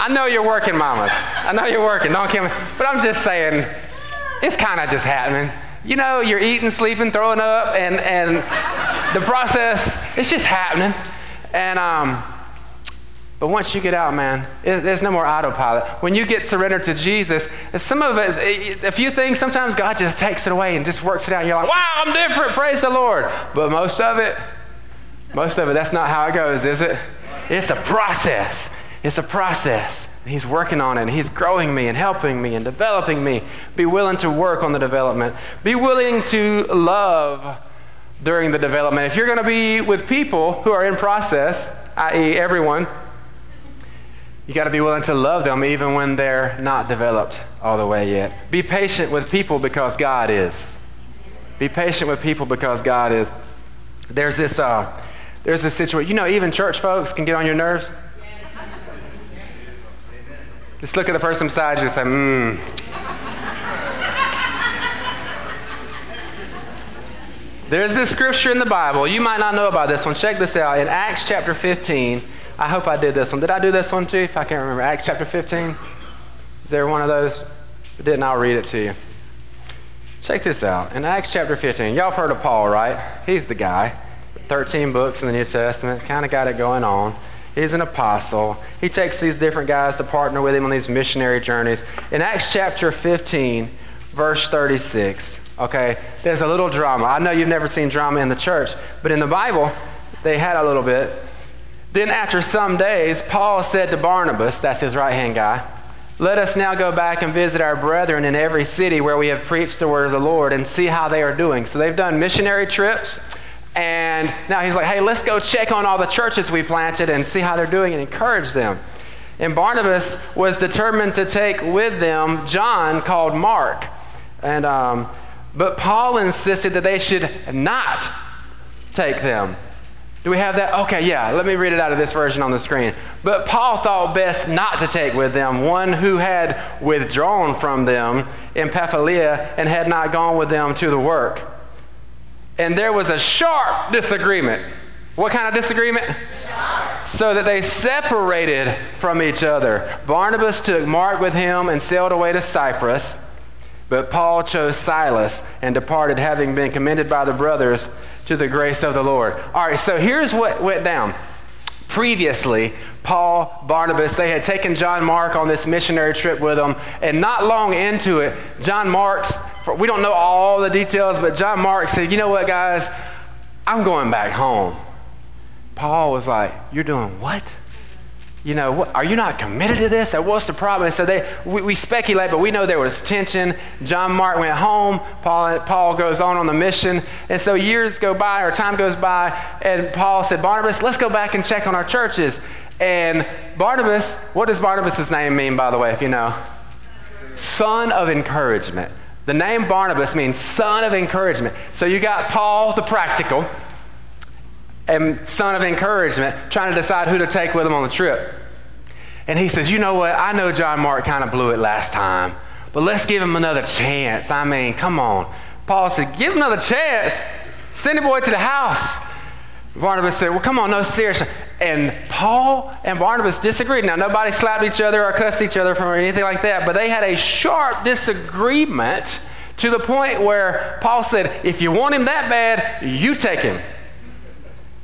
I know you're working, mamas. I know you're working. Don't kill me. But I'm just saying, it's kind of just happening. You know, you're eating, sleeping, throwing up, and, and the process, it's just happening. And, um, but once you get out, man, it, there's no more autopilot. When you get surrendered to Jesus, some of it, is, eh, eh, a few things, sometimes God just takes it away and just works it out. And you're like, wow, I'm different. Praise the Lord. But most of it, most of it, that's not how it goes, is it? It's a process. It's a process. He's working on it, and He's growing me and helping me and developing me. Be willing to work on the development. Be willing to love during the development. If you're going to be with people who are in process, i.e., everyone, you got to be willing to love them even when they're not developed all the way yet. Be patient with people because God is. Be patient with people because God is. There's this, uh, there's this situation. You know, even church folks can get on your nerves. Just look at the person beside you and say, hmm. There's this scripture in the Bible. You might not know about this one. Check this out. In Acts chapter 15, I hope I did this one. Did I do this one too? If I can't remember. Acts chapter 15? Is there one of those? If didn't, I'll read it to you. Check this out. In Acts chapter 15, y'all have heard of Paul, right? He's the guy. 13 books in the New Testament, kind of got it going on. He's an apostle. He takes these different guys to partner with him on these missionary journeys. In Acts chapter 15, verse 36, okay, there's a little drama. I know you've never seen drama in the church, but in the Bible, they had a little bit. Then, after some days, Paul said to Barnabas, that's his right hand guy, Let us now go back and visit our brethren in every city where we have preached the word of the Lord and see how they are doing. So they've done missionary trips. And now he's like, hey, let's go check on all the churches we planted and see how they're doing and encourage them. And Barnabas was determined to take with them John called Mark. And, um, but Paul insisted that they should not take them. Do we have that? Okay, yeah, let me read it out of this version on the screen. But Paul thought best not to take with them one who had withdrawn from them in Pamphylia and had not gone with them to the work. And there was a sharp disagreement. What kind of disagreement? So that they separated from each other. Barnabas took Mark with him and sailed away to Cyprus. But Paul chose Silas and departed, having been commended by the brothers to the grace of the Lord. All right, so here's what went down. Previously, Paul, Barnabas, they had taken John Mark on this missionary trip with them, and not long into it, John Mark's, we don't know all the details, but John Mark said, You know what, guys? I'm going back home. Paul was like, You're doing what? You know, what, are you not committed to this? Uh, what's the problem? And so they, we, we, speculate, but we know there was tension. John Mark went home. Paul, Paul goes on on the mission. And so years go by, or time goes by, and Paul said, Barnabas, let's go back and check on our churches. And Barnabas, what does Barnabas' name mean, by the way, if you know? Son of encouragement. The name Barnabas means son of encouragement. So you got Paul the practical and son of encouragement trying to decide who to take with him on the trip. And he says, You know what? I know John Mark kind of blew it last time, but let's give him another chance. I mean, come on. Paul said, Give him another chance. Send the boy to the house. Barnabas said, Well, come on, no, seriously. And Paul and Barnabas disagreed. Now, nobody slapped each other or cussed each other or anything like that, but they had a sharp disagreement to the point where Paul said, If you want him that bad, you take him.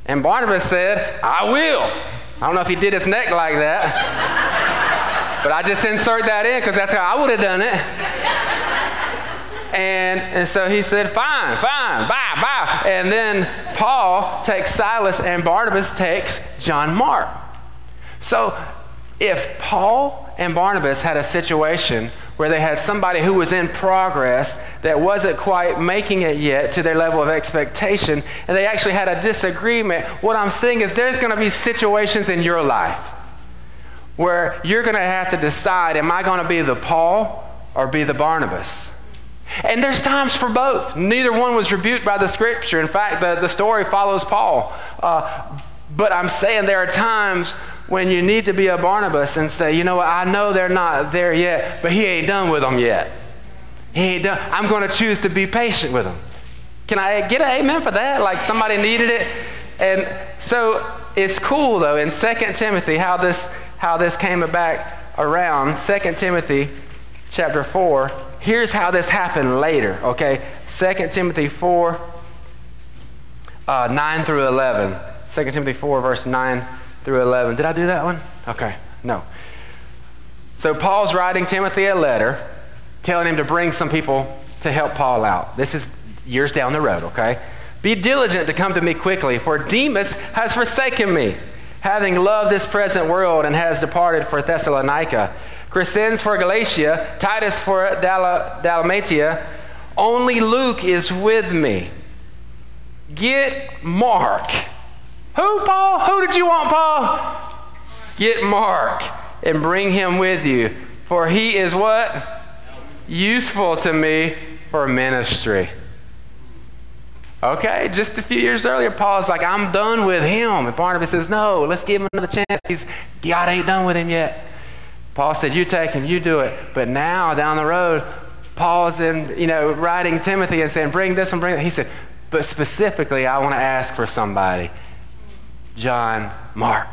And Barnabas said, I will. I don't know if he did his neck like that, but I just insert that in because that's how I would have done it. And, and so he said, Fine, fine, bye, bye. And then Paul takes Silas and Barnabas takes John Mark. So if Paul and Barnabas had a situation where they had somebody who was in progress that wasn't quite making it yet to their level of expectation, and they actually had a disagreement. What I'm saying is there's going to be situations in your life where you're going to have to decide am I going to be the Paul or be the Barnabas? And there's times for both. Neither one was rebuked by the scripture. In fact, the, the story follows Paul. Uh, But I'm saying there are times when you need to be a Barnabas and say, you know what, I know they're not there yet, but he ain't done with them yet. He ain't done. I'm going to choose to be patient with them. Can I get an amen for that? Like somebody needed it. And so it's cool though in 2 Timothy how this how this came back around. 2 Timothy chapter 4. Here's how this happened later, okay? 2 Timothy 4, uh, 9 through 11. 2 Timothy 4, verse 9 through 11. Did I do that one? Okay, no. So Paul's writing Timothy a letter telling him to bring some people to help Paul out. This is years down the road, okay? Be diligent to come to me quickly, for Demas has forsaken me, having loved this present world and has departed for Thessalonica. Crescens for Galatia, Titus for Dal- Dalmatia. Only Luke is with me. Get Mark. Who, Paul? Who did you want, Paul? Get Mark and bring him with you, for he is what? Useful to me for ministry. Okay, just a few years earlier, Paul's like, I'm done with him. And Barnabas says, No, let's give him another chance. He's, God ain't done with him yet. Paul said, You take him, you do it. But now, down the road, Paul's in, you know, writing Timothy and saying, Bring this and bring that. He said, But specifically, I want to ask for somebody John Mark.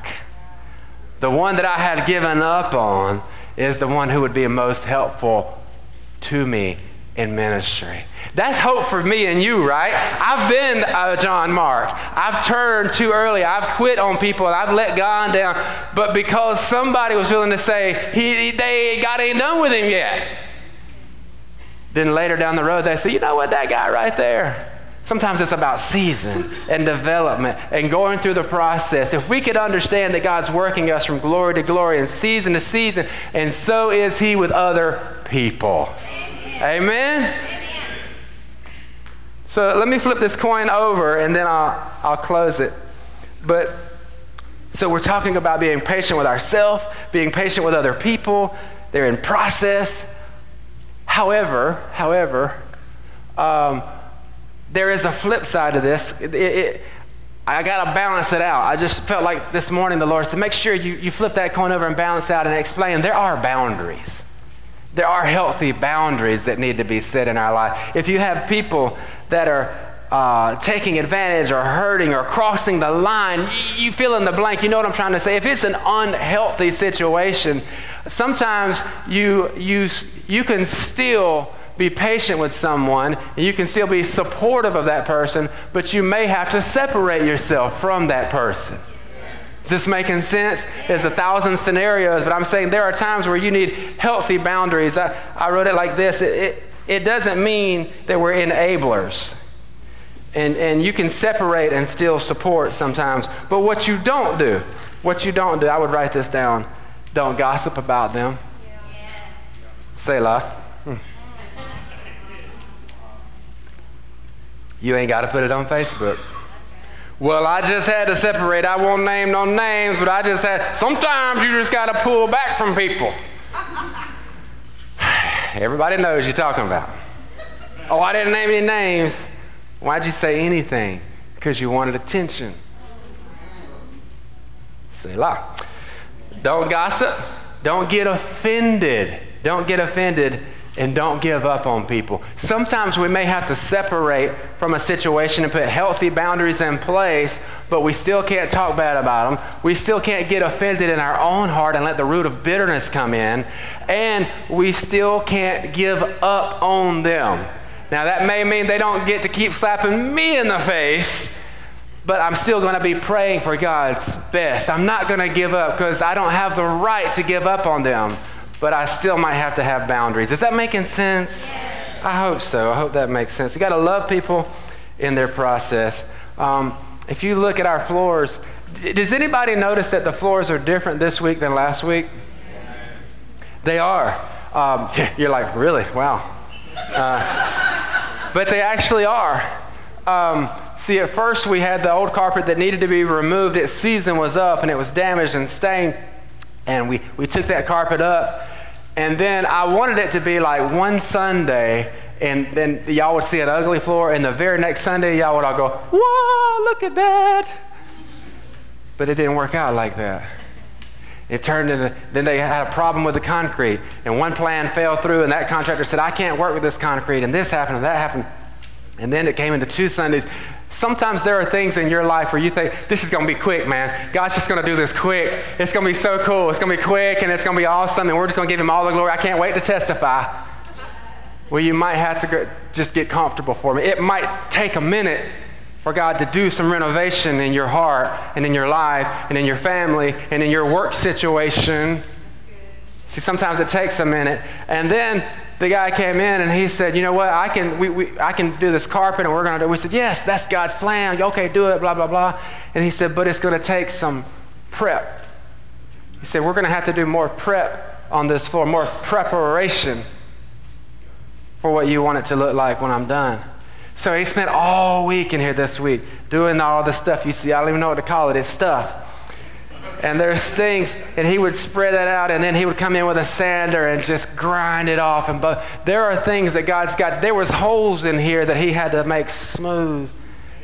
The one that I had given up on is the one who would be most helpful to me in ministry. That's hope for me and you, right? I've been uh, John Mark. I've turned too early. I've quit on people I've let God down. But because somebody was willing to say, he, they, God ain't done with him yet. Then later down the road, they say, you know what, that guy right there. Sometimes it's about season and development and going through the process. If we could understand that God's working us from glory to glory and season to season, and so is He with other people. Amen? So let me flip this coin over and then I'll, I'll close it. But so we're talking about being patient with ourselves, being patient with other people. They're in process. However, however, um, there is a flip side to this. It, it, I got to balance it out. I just felt like this morning the Lord said, make sure you, you flip that coin over and balance out and explain there are boundaries. There are healthy boundaries that need to be set in our life. If you have people that are uh, taking advantage or hurting or crossing the line, you fill in the blank. You know what I'm trying to say? If it's an unhealthy situation, sometimes you, you, you can still be patient with someone and you can still be supportive of that person, but you may have to separate yourself from that person. Is this making sense? There's a thousand scenarios, but I'm saying there are times where you need healthy boundaries. I, I wrote it like this it, it, it doesn't mean that we're enablers. And, and you can separate and still support sometimes. But what you don't do, what you don't do, I would write this down don't gossip about them. Yes. Selah. Hmm. You ain't got to put it on Facebook. Well, I just had to separate. I won't name no names, but I just had. Sometimes you just got to pull back from people. Everybody knows you're talking about. Oh, I didn't name any names. Why'd you say anything? Because you wanted attention. Selah. Don't gossip. Don't get offended. Don't get offended and don't give up on people. Sometimes we may have to separate from a situation and put healthy boundaries in place, but we still can't talk bad about them. We still can't get offended in our own heart and let the root of bitterness come in, and we still can't give up on them. Now, that may mean they don't get to keep slapping me in the face, but I'm still going to be praying for God's best. I'm not going to give up because I don't have the right to give up on them but I still might have to have boundaries. Is that making sense? Yes. I hope so. I hope that makes sense. You got to love people in their process. Um, if you look at our floors, does anybody notice that the floors are different this week than last week? They are. Um, you're like, really? Wow. Uh, but they actually are. Um, see, at first we had the old carpet that needed to be removed. Its season was up and it was damaged and stained. And we, we took that carpet up and then I wanted it to be like one Sunday, and then y'all would see an ugly floor, and the very next Sunday, y'all would all go, Whoa, look at that. But it didn't work out like that. It turned into, then they had a problem with the concrete, and one plan fell through, and that contractor said, I can't work with this concrete, and this happened, and that happened. And then it came into two Sundays. Sometimes there are things in your life where you think, this is going to be quick, man. God's just going to do this quick. It's going to be so cool. It's going to be quick, and it's going to be awesome, and we're just going to give him all the glory. I can't wait to testify. Well, you might have to just get comfortable for me. It might take a minute for God to do some renovation in your heart and in your life and in your family and in your work situation. See, sometimes it takes a minute. And then the guy came in and he said, You know what? I can, we, we, I can do this carpet and we're going to do it. We said, Yes, that's God's plan. Okay, do it, blah, blah, blah. And he said, But it's going to take some prep. He said, We're going to have to do more prep on this floor, more preparation for what you want it to look like when I'm done. So he spent all week in here this week doing all the stuff you see. I don't even know what to call it. It's stuff. And there's things, and he would spread that out, and then he would come in with a sander and just grind it off. And but there are things that God's got. There was holes in here that he had to make smooth.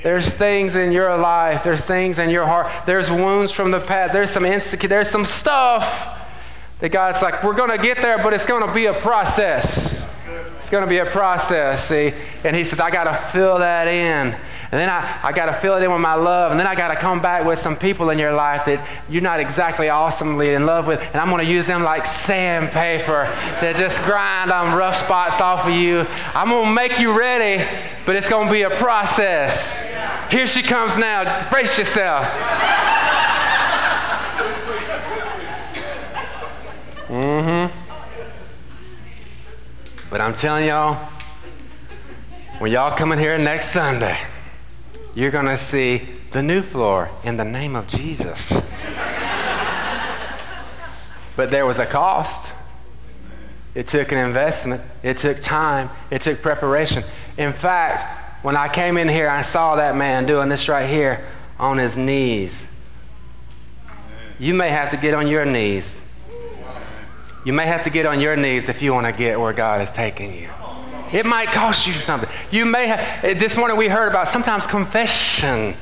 There's things in your life. There's things in your heart. There's wounds from the past. There's some insecurity. There's some stuff that God's like, we're to get there, but it's to be a process. It's to be a process, see? And he says, I got to fill that in. And then I, I got to fill it in with my love. And then I got to come back with some people in your life that you're not exactly awesomely in love with. And I'm going to use them like sandpaper to just grind on rough spots off of you. I'm going to make you ready, but it's going to be a process. Here she comes now. Brace yourself. Mm hmm. But I'm telling y'all, when y'all come in here next Sunday, you're going to see the new floor in the name of Jesus. but there was a cost. It took an investment, it took time, it took preparation. In fact, when I came in here, I saw that man doing this right here on his knees. You may have to get on your knees you may have to get on your knees if you want to get where God is taking you. It might cost you something. You may have, eh, this morning we heard about sometimes confession.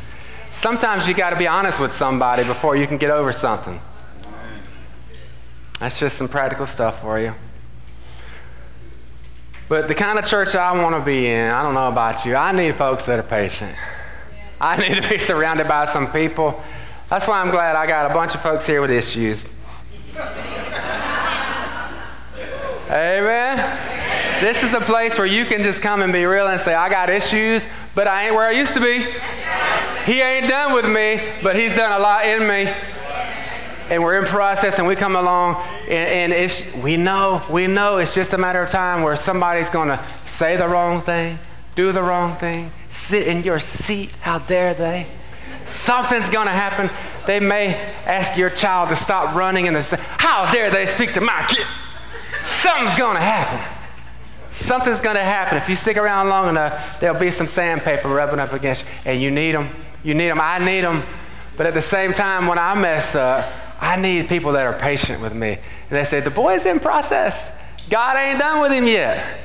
Sometimes you got to be honest with somebody before you can get over something. That's just some practical stuff for you. But the kind of church I want to be in, I don't know about you, I need folks that are patient. I need to be surrounded by some people. That's why I'm glad I got a bunch of folks here with issues. Amen. This is a place where you can just come and be real and say, I got issues, but I ain't where I used to be. He ain't done with me, but he's done a lot in me. And we're in process and we come along and, and it's, we know, we know it's just a matter of time where somebody's going to say the wrong thing, do the wrong thing, sit in your seat. How dare they? Something's going to happen. They may ask your child to stop running and they say, How dare they speak to my kid? something's going to happen. Something's going to happen. If you stick around long enough, there'll be some sandpaper rubbing up against you, and you need them. You need them. I need them. But at the same time, when I mess up, I need people that are patient with me. And they say, The boy's in process. God ain't done with him yet.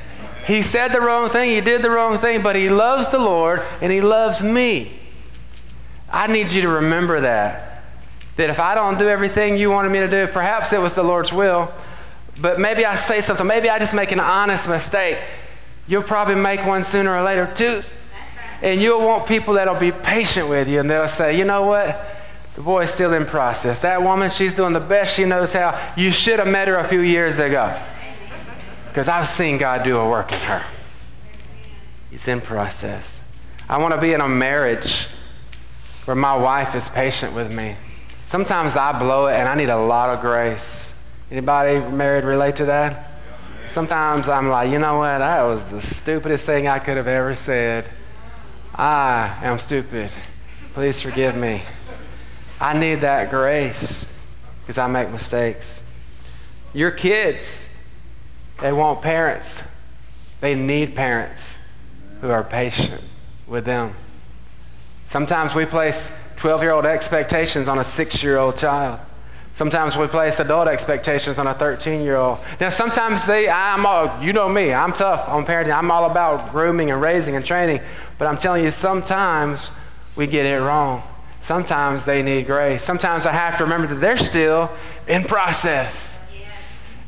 He said the wrong thing, he did the wrong thing, but he loves the Lord and he loves me. I need you to remember that. That if I don't do everything you wanted me to do, perhaps it was the Lord's will, but maybe I say something, maybe I just make an honest mistake. You'll probably make one sooner or later too. And you'll want people that'll be patient with you and they'll say, you know what? The boy's still in process. That woman, she's doing the best she knows how. You should have met her a few years ago. Because I've seen God do a work in her. He's in process. I want to be in a marriage where my wife is patient with me. Sometimes I blow it and I need a lot of grace. Anybody married relate to that? Sometimes I'm like, you know what? That was the stupidest thing I could have ever said. I am stupid. Please forgive me. I need that grace because I make mistakes. Your kids, they want parents. They need parents who are patient with them. Sometimes we place 12 year old expectations on a six year old child. Sometimes we place adult expectations on a 13 year old. Now, sometimes they, I'm all, you know me, I'm tough on parenting. I'm all about grooming and raising and training. But I'm telling you, sometimes we get it wrong. Sometimes they need grace. Sometimes I have to remember that they're still in process.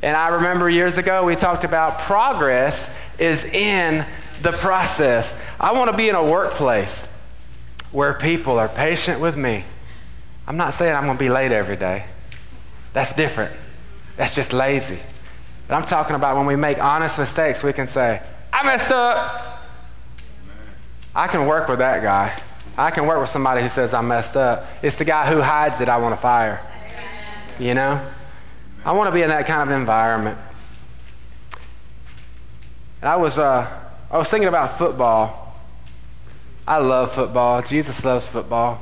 And I remember years ago we talked about progress is in the process. I want to be in a workplace where people are patient with me. I'm not saying I'm going to be late every day. That's different. That's just lazy. But I'm talking about when we make honest mistakes, we can say, I messed up. I can work with that guy. I can work with somebody who says I messed up. It's the guy who hides it I want to fire. You know? I want to be in that kind of environment. And I was, uh, I was thinking about football. I love football. Jesus loves football.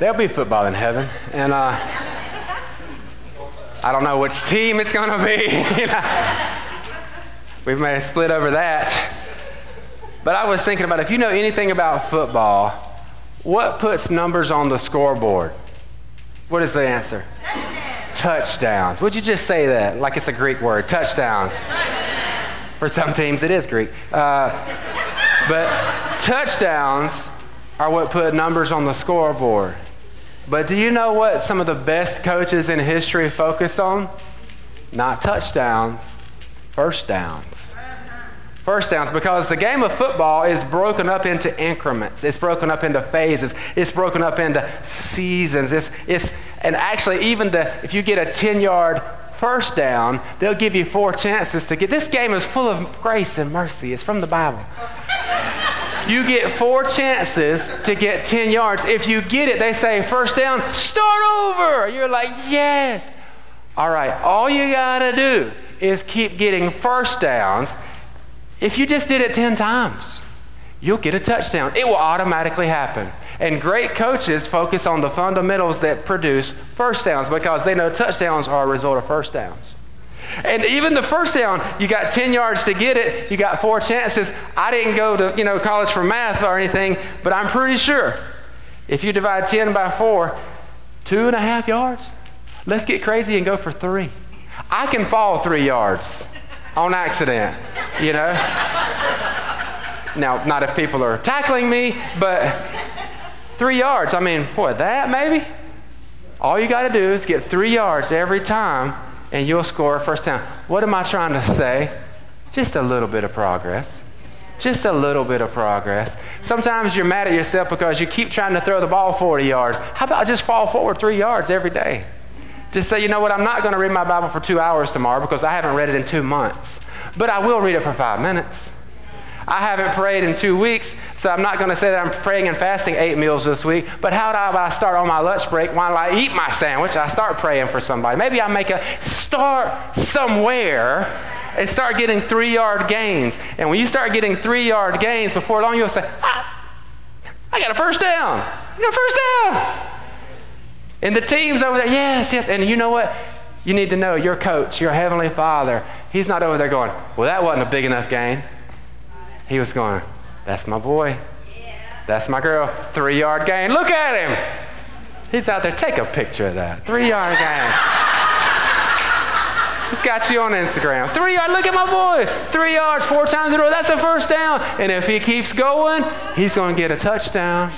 There'll be football in heaven. And uh, I don't know which team it's going to be. We may have split over that. But I was thinking about if you know anything about football, what puts numbers on the scoreboard? What is the answer? touchdowns. Would you just say that like it's a Greek word? Touchdowns. For some teams, it is Greek. Uh, but touchdowns are what put numbers on the scoreboard. But do you know what some of the best coaches in history focus on? Not touchdowns, first downs first downs because the game of football is broken up into increments. It's broken up into phases. It's broken up into seasons. It's, it's, and actually, even the, if you get a 10 yard first down, they'll give you four chances to get. This game is full of grace and mercy. It's from the Bible. You get four chances to get 10 yards. If you get it, they say, first down, start over. You're like, yes. All right, all you got to do is keep getting first downs if you just did it 10 times, you'll get a touchdown. It will automatically happen. And great coaches focus on the fundamentals that produce first downs because they know touchdowns are a result of first downs. And even the first down, you got 10 yards to get it, you got four chances. I didn't go to you know, college for math or anything, but I'm pretty sure if you divide 10 by four, two and a half yards. Let's get crazy and go for three. I can fall three yards on accident, you know? now, not if people are tackling me, but three yards. I mean, what, that maybe? All you got to do is get three yards every time, and you'll score a first down. What am I trying to say? Just a little bit of progress. Just a little bit of progress. Sometimes you're mad at yourself because you keep trying to throw the ball 40 yards. How about just fall forward three yards every day? Just say, you know what, I'm not going to read my Bible for two hours tomorrow because I haven't read it in two months, but I will read it for five minutes. I haven't prayed in two weeks, so I'm not going to say that I'm praying and fasting eight meals this week. But how do I start on my lunch break while I eat my sandwich? I start praying for somebody. Maybe I make a start somewhere and start getting three yard gains. And when you start getting three yard gains, before long you'll say, ah, I got a first down. I got a first down. And the team's over there, yes, yes. And you know what? You need to know your coach, your heavenly father, he's not over there going, well, that wasn't a big enough gain. He was going, that's my boy. That's my girl. Three yard gain. Look at him. He's out there. Take a picture of that. Three yard gain. He's got you on Instagram. Three yard. Look at my boy. Three yards, four times in a row. That's a first down. And if he keeps going, he's going to get a touchdown.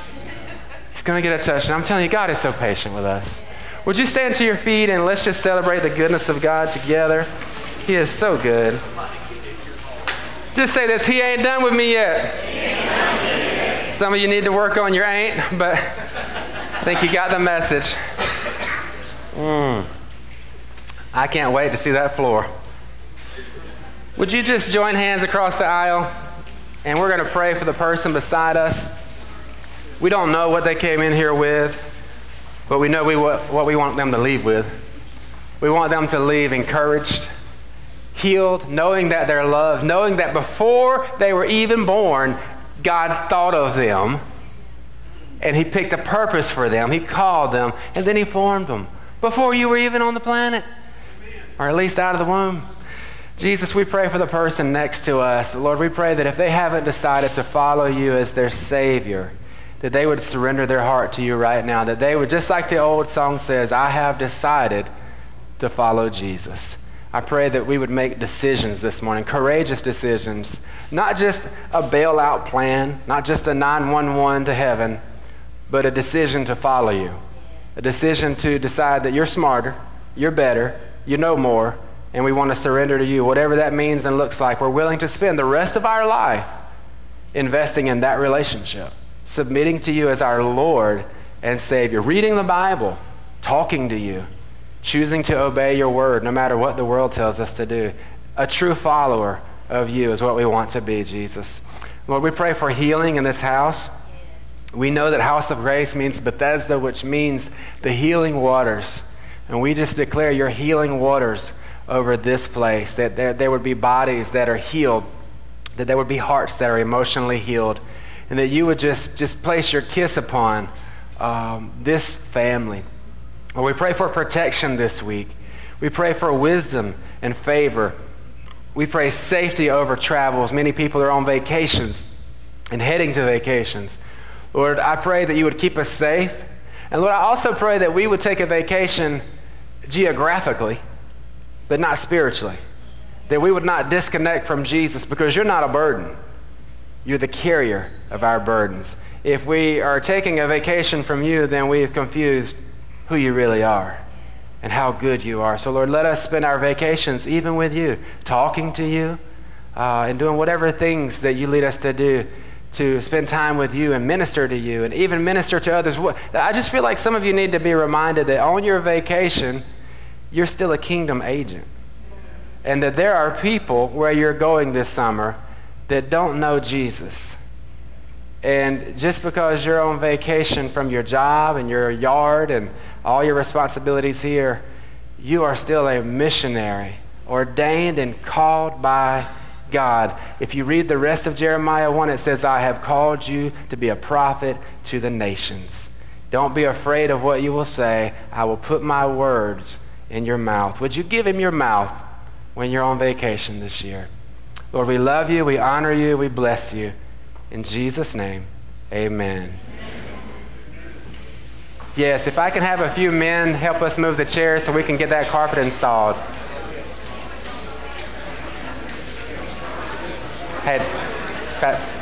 He's going to get a touchdown. I'm telling you, God is so patient with us. Would you stand to your feet and let's just celebrate the goodness of God together? He is so good. Just say this He ain't done with me yet. Some of you need to work on your ain't, but I think you got the message. Mm. I can't wait to see that floor. Would you just join hands across the aisle? And we're going to pray for the person beside us. We don't know what they came in here with, but we know we, what we want them to leave with. We want them to leave encouraged, healed, knowing that they're loved, knowing that before they were even born, God thought of them and He picked a purpose for them. He called them and then He formed them before you were even on the planet, or at least out of the womb. Jesus, we pray for the person next to us. Lord, we pray that if they haven't decided to follow you as their Savior, that they would surrender their heart to you right now, that they would, just like the old song says, I have decided to follow Jesus. I pray that we would make decisions this morning, courageous decisions, not just a bailout plan, not just a 911 to heaven, but a decision to follow you, a decision to decide that you're smarter, you're better, you know more, and we want to surrender to you, whatever that means and looks like. We're willing to spend the rest of our life investing in that relationship, submitting to you as our Lord and Savior, reading the Bible, talking to you, choosing to obey your word no matter what the world tells us to do. A true follower of you is what we want to be, Jesus. Lord, we pray for healing in this house. We know that House of Grace means Bethesda, which means the healing waters. And we just declare your healing waters over this place, that there, there would be bodies that are healed, that there would be hearts that are emotionally healed, and that you would just, just place your kiss upon um, this family. We pray for protection this week. We pray for wisdom and favor. We pray safety over travels. Many people are on vacations and heading to vacations. Lord, I pray that you would keep us safe. And Lord, I also pray that we would take a vacation geographically, but not spiritually. That we would not disconnect from Jesus because you're not a burden. You're the carrier of our burdens. If we are taking a vacation from you, then we have confused who you really are and how good you are. So, Lord, let us spend our vacations even with you, talking to you uh, and doing whatever things that you lead us to do to spend time with you and minister to you and even minister to others. I just feel like some of you need to be reminded that on your vacation, you're still a kingdom agent. And that there are people where you're going this summer that don't know Jesus. And just because you're on vacation from your job and your yard and all your responsibilities here, you are still a missionary, ordained and called by God. If you read the rest of Jeremiah 1, it says, I have called you to be a prophet to the nations. Don't be afraid of what you will say. I will put my words in your mouth. Would you give him your mouth when you're on vacation this year? Lord, we love you, we honor you, we bless you. In Jesus' name, amen. Yes, if I can have a few men help us move the chairs so we can get that carpet installed. Hey, Pat.